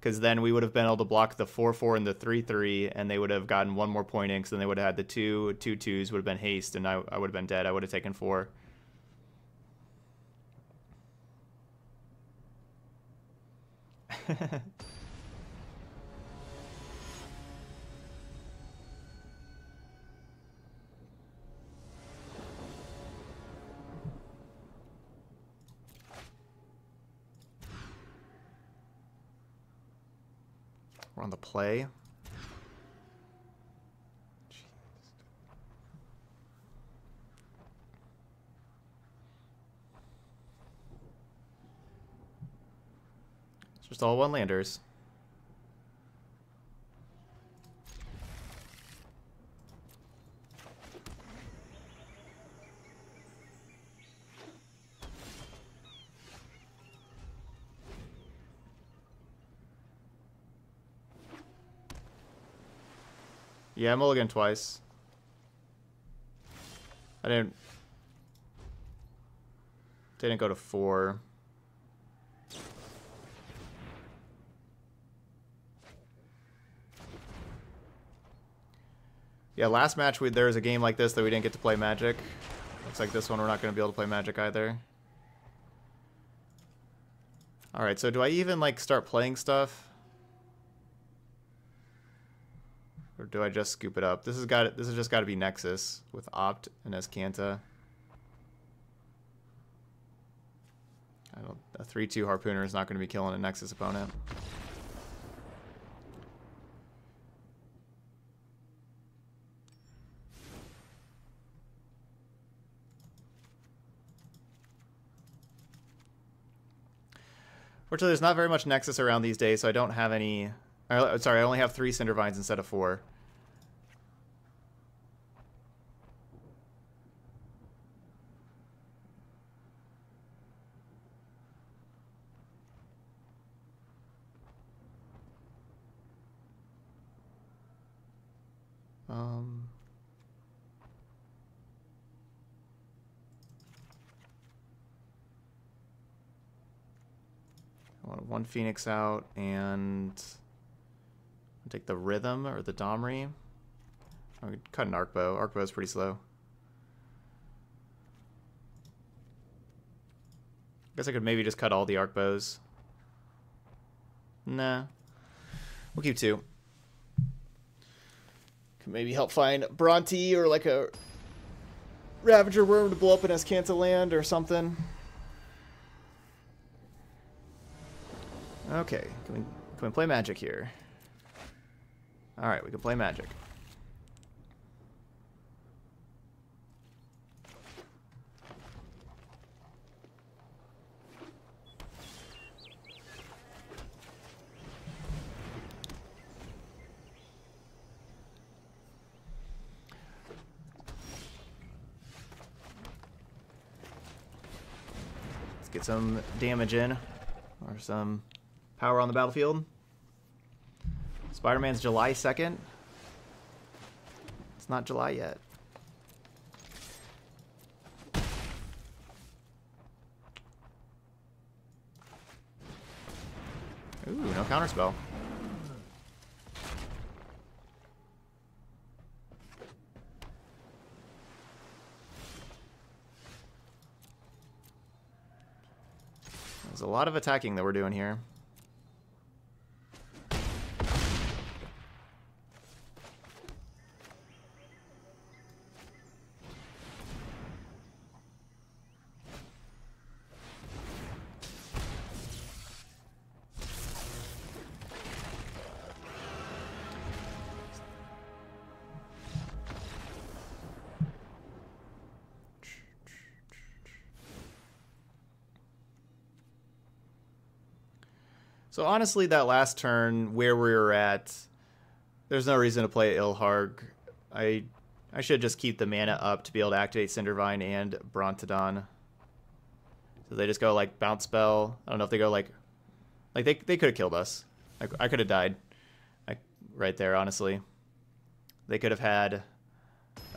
Because then we would have been able to block the four four and the three three, and they would have gotten one more point in. Because then they would have had the two two twos would have been haste, and I I would have been dead. I would have taken four. (laughs) on the play. It's just all one landers. Yeah, mulligan twice. I didn't didn't go to four. Yeah, last match we there was a game like this that we didn't get to play Magic. Looks like this one we're not going to be able to play Magic either. All right, so do I even like start playing stuff? Or do I just scoop it up? This has got this has just got to be Nexus with Opt and Azcanta. I don't a 3-2 harpooner is not going to be killing a Nexus opponent. Fortunately, there's not very much Nexus around these days, so I don't have any... I, sorry, I only have three Cindervines instead of four. Um... I want one phoenix out and take the Rhythm or the Domri. I could cut an Arkbow. Arkbow is pretty slow. Guess I could maybe just cut all the Arkbows. Nah. We'll keep two. Could maybe help find Bronte or like a Ravager Wurm to blow up in Azcanta land or something. Okay, can we, can we play Magic here? Alright, we can play Magic. Let's get some damage in, or some power on the battlefield. Spider-Man's July 2nd. It's not July yet. Ooh, no counterspell. There's a lot of attacking that we're doing here. So honestly, that last turn where we were at, there's no reason to play Ilharg. I I should just keep the mana up to be able to activate Cindervine and Brontodon. So they just go like bounce spell. I don't know if they go like like they they could have killed us. I, I could have died. Like right there, honestly. They could have had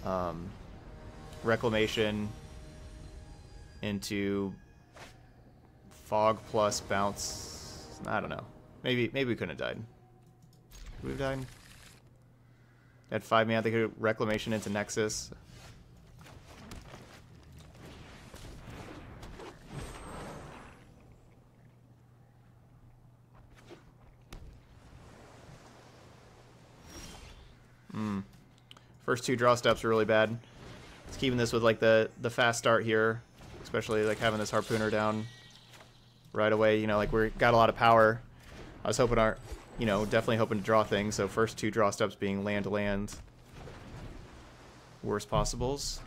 um, reclamation into fog plus bounce I don't know. Maybe maybe we couldn't have died. Could we have died? Had five mana. They could reclamation into Nexus. Hmm. First two draw steps are really bad. It's keeping this with like the the fast start here, especially like having this harpooner down right away. You know, like we got a lot of power. I was hoping our, you know, definitely hoping to draw things. So first two draw steps being land to land. Worst possibles.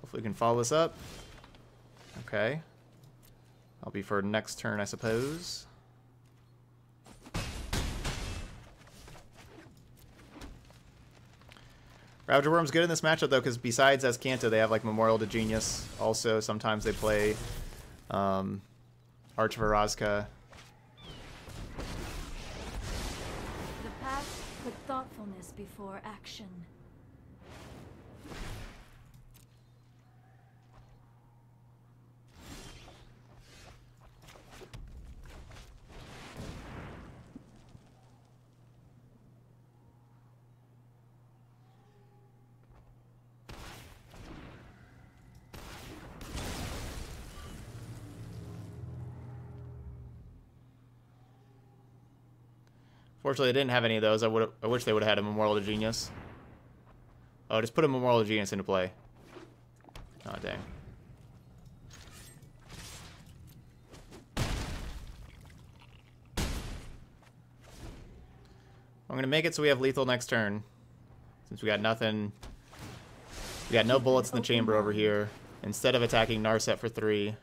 Hopefully we can follow this up. Okay. I'll be for next turn, I suppose. Ravager Wurm's good in this matchup, though, because besides Azcanta, they have, like, Memorial to Genius. Also, sometimes they play um, Arch of Orazca. The path put thoughtfulness before action. Fortunately, they didn't have any of those. I would. I wish they would have had a Memorial to Genius. Oh, just put a Memorial to Genius into play. Oh, dang. I'm going to make it so we have lethal next turn. Since we got nothing... We got no bullets in the chamber over here. Instead of attacking Narset for three...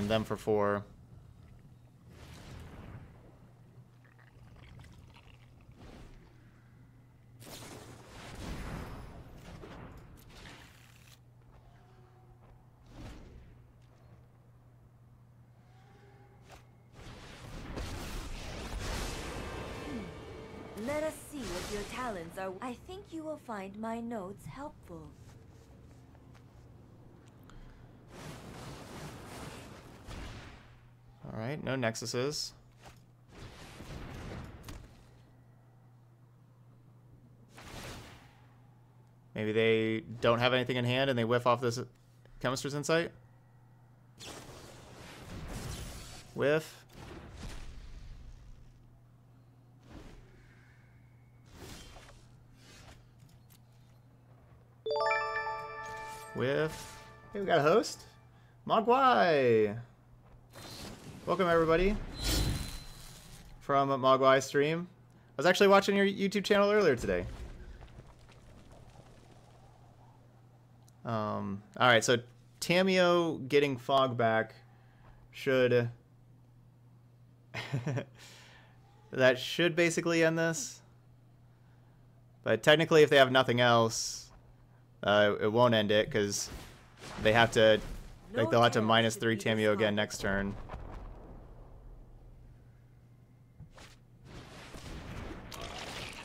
and them for four. Let us see if your talents are... I think you will find my notes helpful. Nexuses. Maybe they don't have anything in hand and they whiff off this Chemister's Insight. Whiff. Whiff. Hey, we got a host. Mogwai. Welcome everybody from Mogwai stream. I was actually watching your YouTube channel earlier today. Um, all right, so Tamiyo getting fog back should (laughs) that should basically end this. But technically, if they have nothing else, uh, it won't end it because they have to like they'll have to minus three Tamiyo again next turn.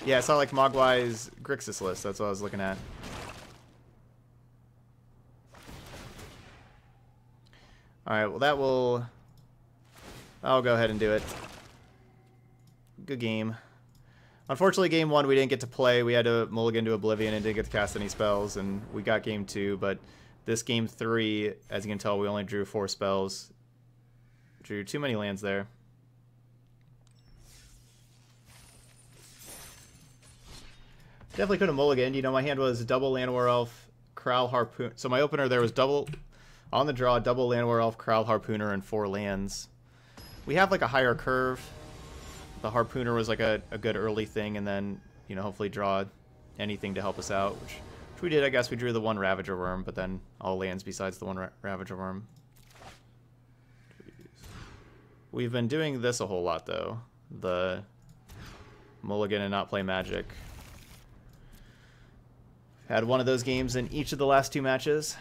Yeah, I saw like Mogwai's Grixis list. That's what I was looking at. Alright, well that will... I'll go ahead and do it. Good game. Unfortunately, game one we didn't get to play. We had to mulligan to Oblivion and didn't get to cast any spells, and we got game two, but this game three, as you can tell, we only drew four spells. Drew too many lands there. Definitely could have mulliganed. You know, my hand was double Llanowar Elf, Kraul Harpoon. So my opener there was double, on the draw, double Llanowar Elf, Kraul Harpooner, and four lands. We have like a higher curve. The Harpooner was like a, a good early thing, and then, you know, hopefully draw anything to help us out, which, which we did. I guess we drew the one Ravager Wurm, but then all lands besides the one Ra Ravager Wurm. We've been doing this a whole lot, though. The mulligan and not play magic. Had one of those games in each of the last two matches.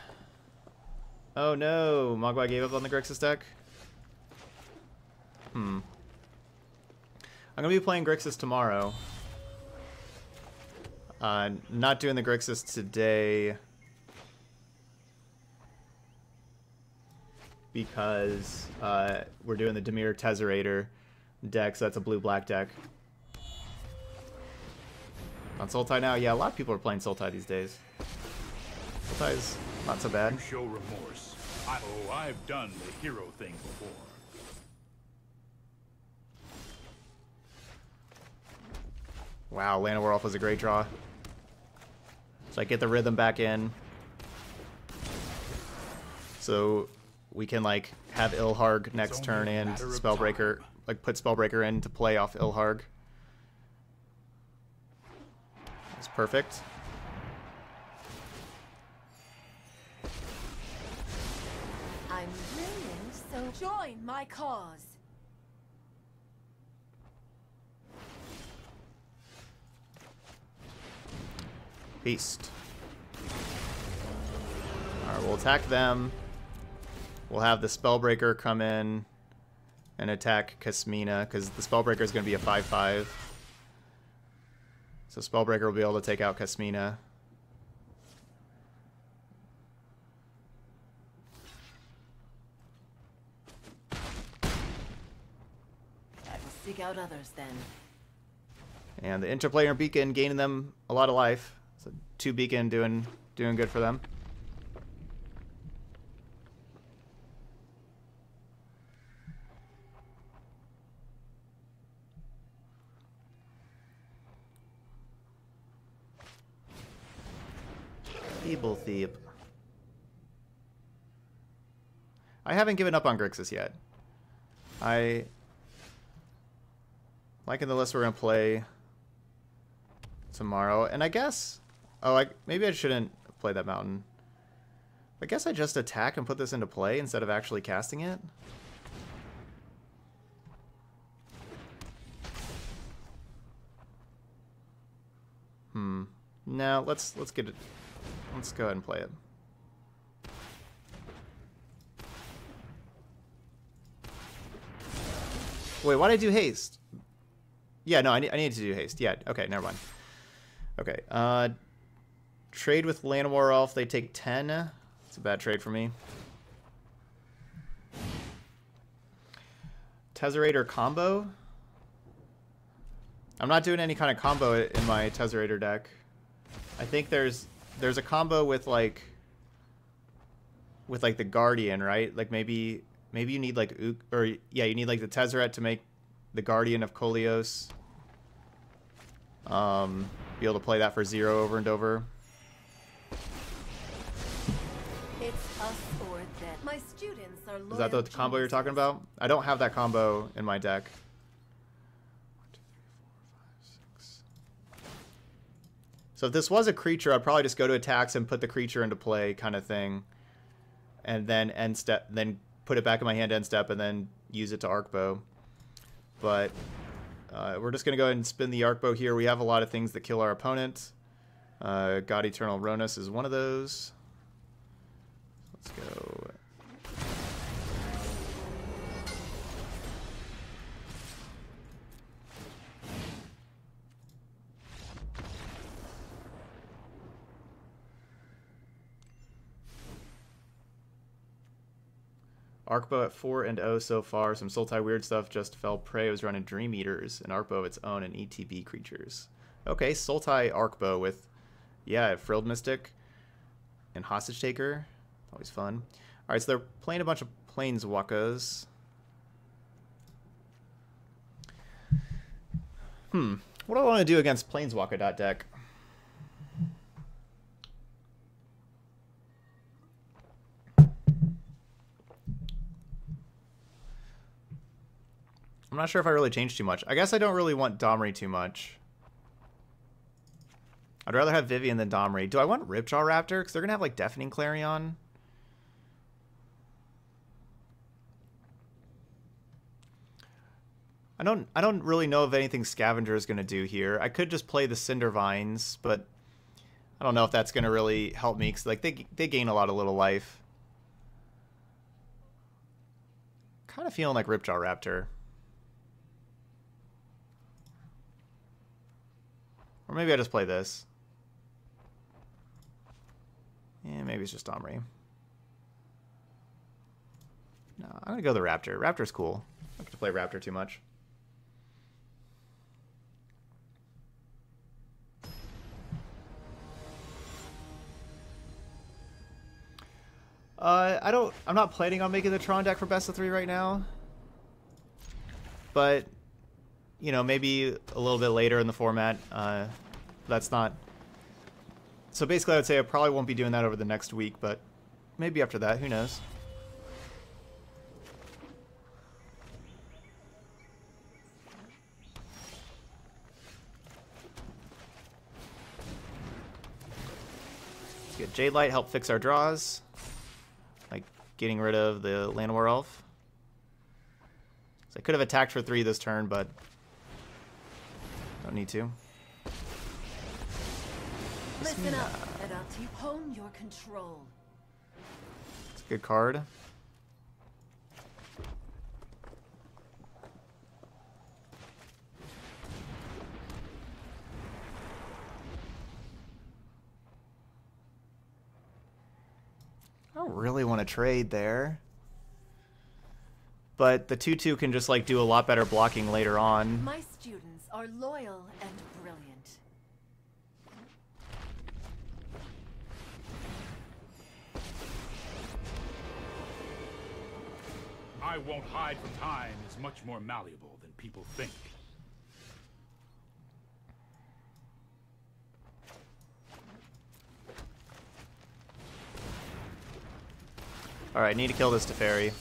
Oh no, Mogwai gave up on the Grixis deck? Hmm. I'm going to be playing Grixis tomorrow. Uh, not doing the Grixis today. Because uh, we're doing the Dimir Tezzerator deck, so that's a blue-black deck. On Sultai now? Yeah, a lot of people are playing Sultai these days. Sultai's not so bad. You show remorse. I, oh, I've done the hero thing before. Wow, Llanowar Elf was a great draw. So I get the rhythm back in. So we can like have Ilharg next turn and Spellbreaker, like put Spellbreaker in to play off Ilharg. That's perfect. I'm brilliant, so join my cause. Beast. Alright, we'll attack them. We'll have the Spellbreaker come in and attack Kasmina, because the Spellbreaker is going to be a 5-5. So Spellbreaker will be able to take out Kasmina. I will seek out others then. And the interplayer Beacon gaining them a lot of life. So two Beacon doing doing good for them. Feeble Thief. I haven't given up on Grixis yet. I liking the list we're gonna play tomorrow, and I guess oh, like maybe I shouldn't play that mountain. I guess I just attack and put this into play instead of actually casting it. Hmm. No, let's let's get it. Let's go ahead and play it. Wait, why did I do haste? Yeah, no, I need, I need to do haste. Yeah, okay, never mind. Okay, uh, trade with Llanowar Elf. They take 10. It's a bad trade for me. Tezzerator combo. I'm not doing any kind of combo in my Tezzerator deck. I think there's there's a combo with like with like the Guardian, right? Like maybe maybe you need like or yeah, you need like the Tezzeret to make the Guardian of Koilos. Um, be able to play that for zero over and over. It's us or them. My students are Is that the combo you're talking about? I don't have that combo in my deck. So if this was a creature, I'd probably just go to attacks and put the creature into play kind of thing. And then end step then put it back in my hand end step and then use it to Arkbow. But uh, we're just going to go ahead and spin the Arkbow here. We have a lot of things that kill our opponent. Uh, God Eternal Rhonas is one of those. Let's go. Arkbow at 4 and 0 so far. Some Sultai weird stuff just fell prey. It was running Dream Eaters and Arkbow of its own and ETB creatures. Okay, Sultai Arkbow with, yeah, Frilled Mystic and Hostage Taker. Always fun. Alright, so they're playing a bunch of Planeswalkers. Hmm. What do I want to do against Planeswalker deck? I'm not sure if I really changed too much. I guess I don't really want Domri too much. I'd rather have Vivien than Domri. Do I want Ripjaw Raptor? Because they're going to have, like, Deafening Clarion. I don't I don't really know if anything Scavenger is going to do here. I could just play the Cindervines, but I don't know if that's going to really help me because like they they gain a lot of little life. Kind of feeling like Ripjaw Raptor. Or maybe I just play this. Yeah, maybe it's just Domri. No, I'm going to go the Raptor. Raptor's cool. I don't get to play Raptor too much. Uh, I don't. I'm not planning on making the Tron deck for best of three right now. But you know, maybe a little bit later in the format. Uh, that's not. So basically, I would say I probably won't be doing that over the next week, but maybe after that, who knows? Get Jadelight, help fix our draws. Like getting rid of the Llanowar Elf. So I could have attacked for three this turn, but don't need to. Listen up, Edati. Hone your control. It's a good card. I don't really want to trade there. But the 2-2 can just like do a lot better blocking later on. My students are loyal and I won't hide from time is much more malleable than people think. Alright, need to kill this Teferi.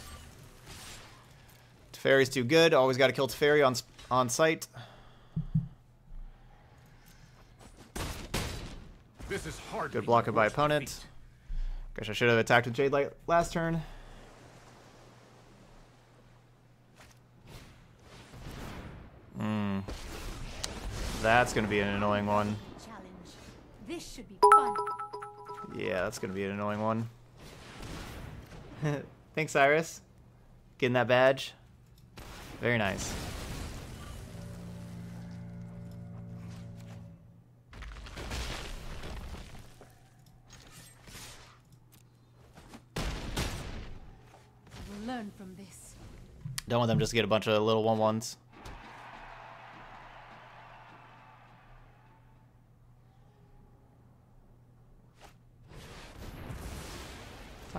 Teferi's too good. Always got to kill Teferi on, on sight. This is hard. Good blocking by opponent. Guess I should have attacked with Jadelight last turn. Hmm. That's gonna be an annoying one. Yeah, that's gonna be an annoying one. (laughs) Thanks, Iris. Getting that badge. Very nice. We'll learn from this. Don't want them just to get a bunch of little one ones.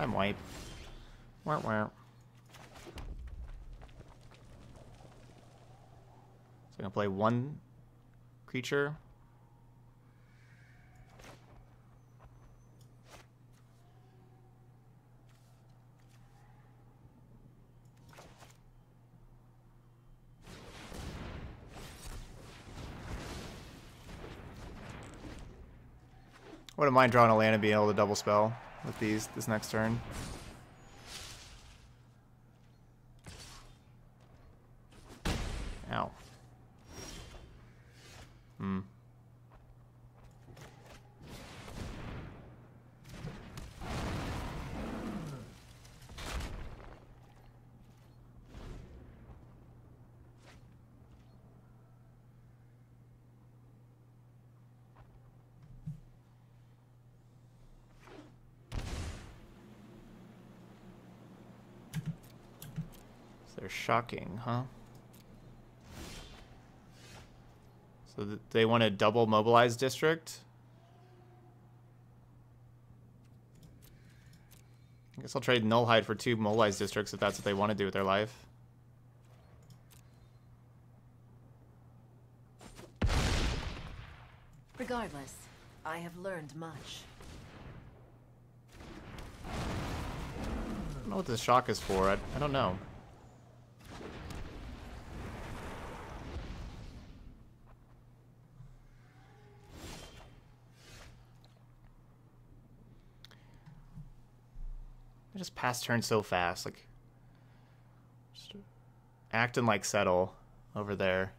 Time wipe. Wah, wah. So I'm gonna play one creature. Wouldn't mind drawing a land and being able to double spell with these this next turn. Ow. Hmm. So they're shocking, huh? So th they want a double mobilized district? I guess I'll trade Nullhide for two mobilized districts if that's what they want to do with their life. Regardless, I have learned much. I don't know what this shock is for. I, I don't know. Just pass turn so fast, like acting like settle over there.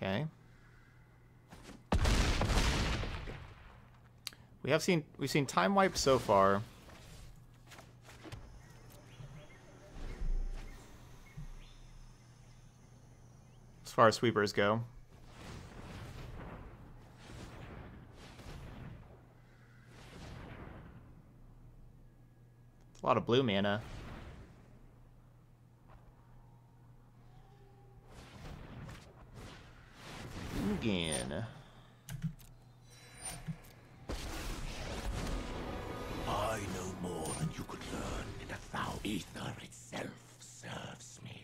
Okay. We have seen we've seen time wipe so far. As far as sweepers go. A lot of blue mana. Again. Ether itself serves me.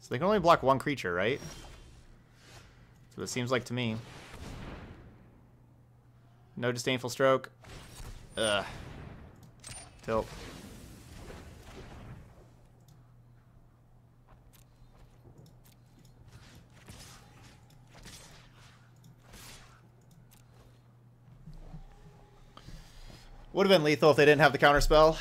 So they can only block one creature, right? So it seems like to me. No disdainful stroke. Ugh. Tilt. Would have been lethal if they didn't have the counter spell.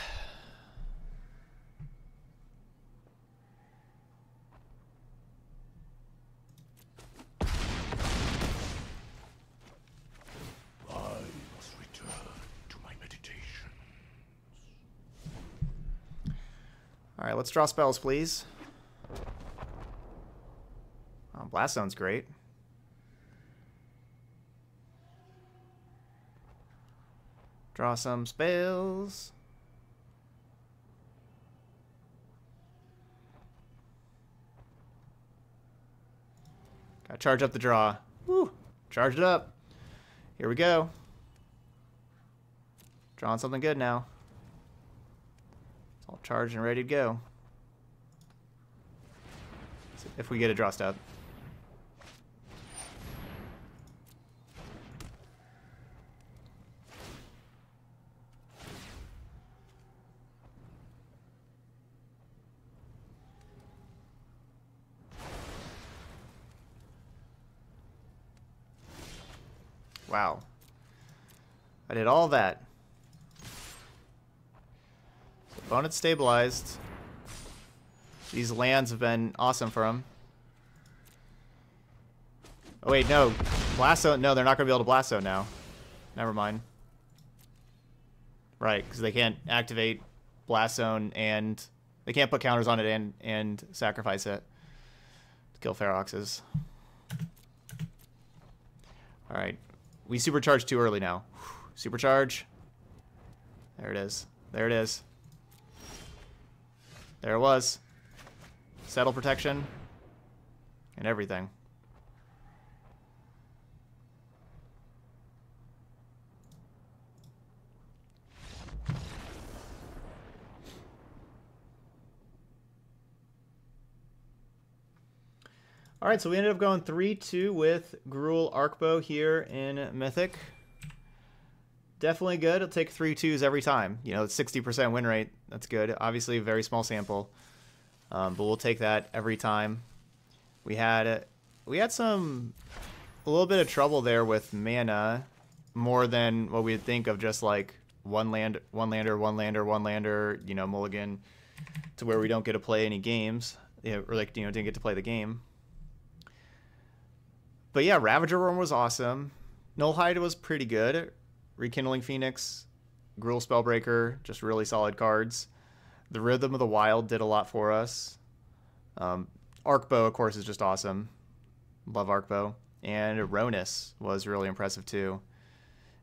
I must return to my meditation. Alright, let's draw spells, please. Oh, Blast Zone's great. Draw some spells. Gotta charge up the draw. Woo! Charge it up. Here we go. Drawing something good now. It's all charged and ready to go. If we get a draw step. Wow. I did all that. Opponent stabilized. These lands have been awesome for him. Oh wait, no. Blast Zone, no, they're not going to be able to Blast Zone now. Never mind. Right, because they can't activate Blast Zone and... They can't put counters on it and, and sacrifice it to kill Feroxes. Alright. We supercharge too early now. Supercharge. There it is. There it is. There it was. Settle protection. And everything. All right, so we ended up going 3-2 with Gruul Arkbow here in Mythic. Definitely good. It'll take 3-2s every time. You know, it's 60% win rate. That's good. Obviously, a very small sample. Um, but we'll take that every time. We had we had some a little bit of trouble there with mana, more than what we'd think of just like one land, one lander, one lander, one lander. You know, mulligan, to where we don't get to play any games, you know, or like you know didn't get to play the game. But yeah, Ravager Wurm was awesome. Nullhide was pretty good. Rekindling Phoenix, Gruul Spellbreaker, just really solid cards. The Rhythm of the Wild did a lot for us. Um, Arkbow, of course, is just awesome. Love Arkbow. And Rhonas was really impressive too.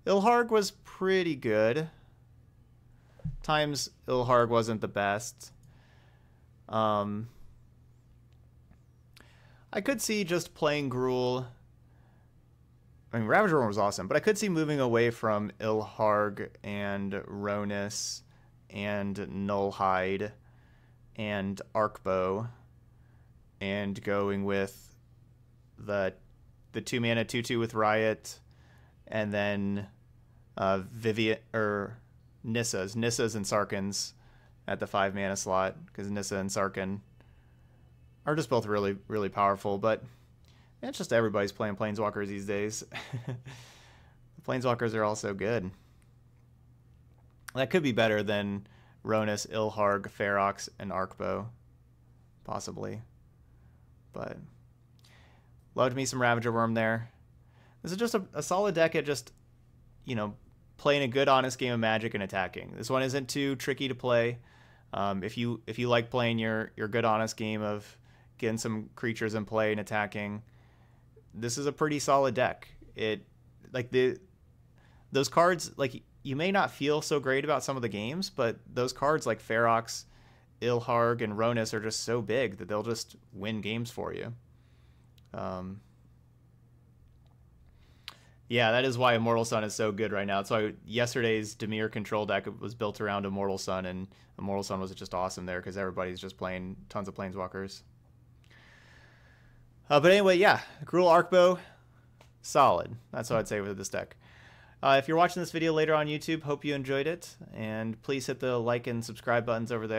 Ilharg was pretty good. Times Ilharg wasn't the best. Um, I could see just playing Gruul. I mean, Ravager was awesome, but I could see moving away from Ilharg and Rhonas and Nullhide and Arkbow and going with the the two mana two two with Riot and then uh Vivien or Nissa's Nissa's and Sarkhan's at the five mana slot because Nissa and Sarkhan are just both really really powerful but it's just everybody's playing planeswalkers these days. (laughs) Planeswalkers are also good that could be better than Rhonas, Ilharg, Ferox, and Arkbow. Possibly. But loved me some Ravager Wurm there. This is just a, a solid deck at just, you know, playing a good, honest game of Magic and attacking. This one isn't too tricky to play. Um, if you if you like playing your your good, honest game of getting some creatures in play and attacking, this is a pretty solid deck. It like the those cards like you may not feel so great about some of the games, but those cards like Ferox, Ilharg, and Rhonas are just so big that they'll just win games for you. Um, yeah, that is why Immortal Sun is so good right now. That's why yesterday's Dimir control deck was built around Immortal Sun, and Immortal Sun was just awesome there because everybody's just playing tons of Planeswalkers. Uh, but anyway, yeah, Gruul Arkbow, solid. That's what I'd say with this deck. Uh, if you're watching this video later on YouTube, hope you enjoyed it, and please hit the like and subscribe buttons over there.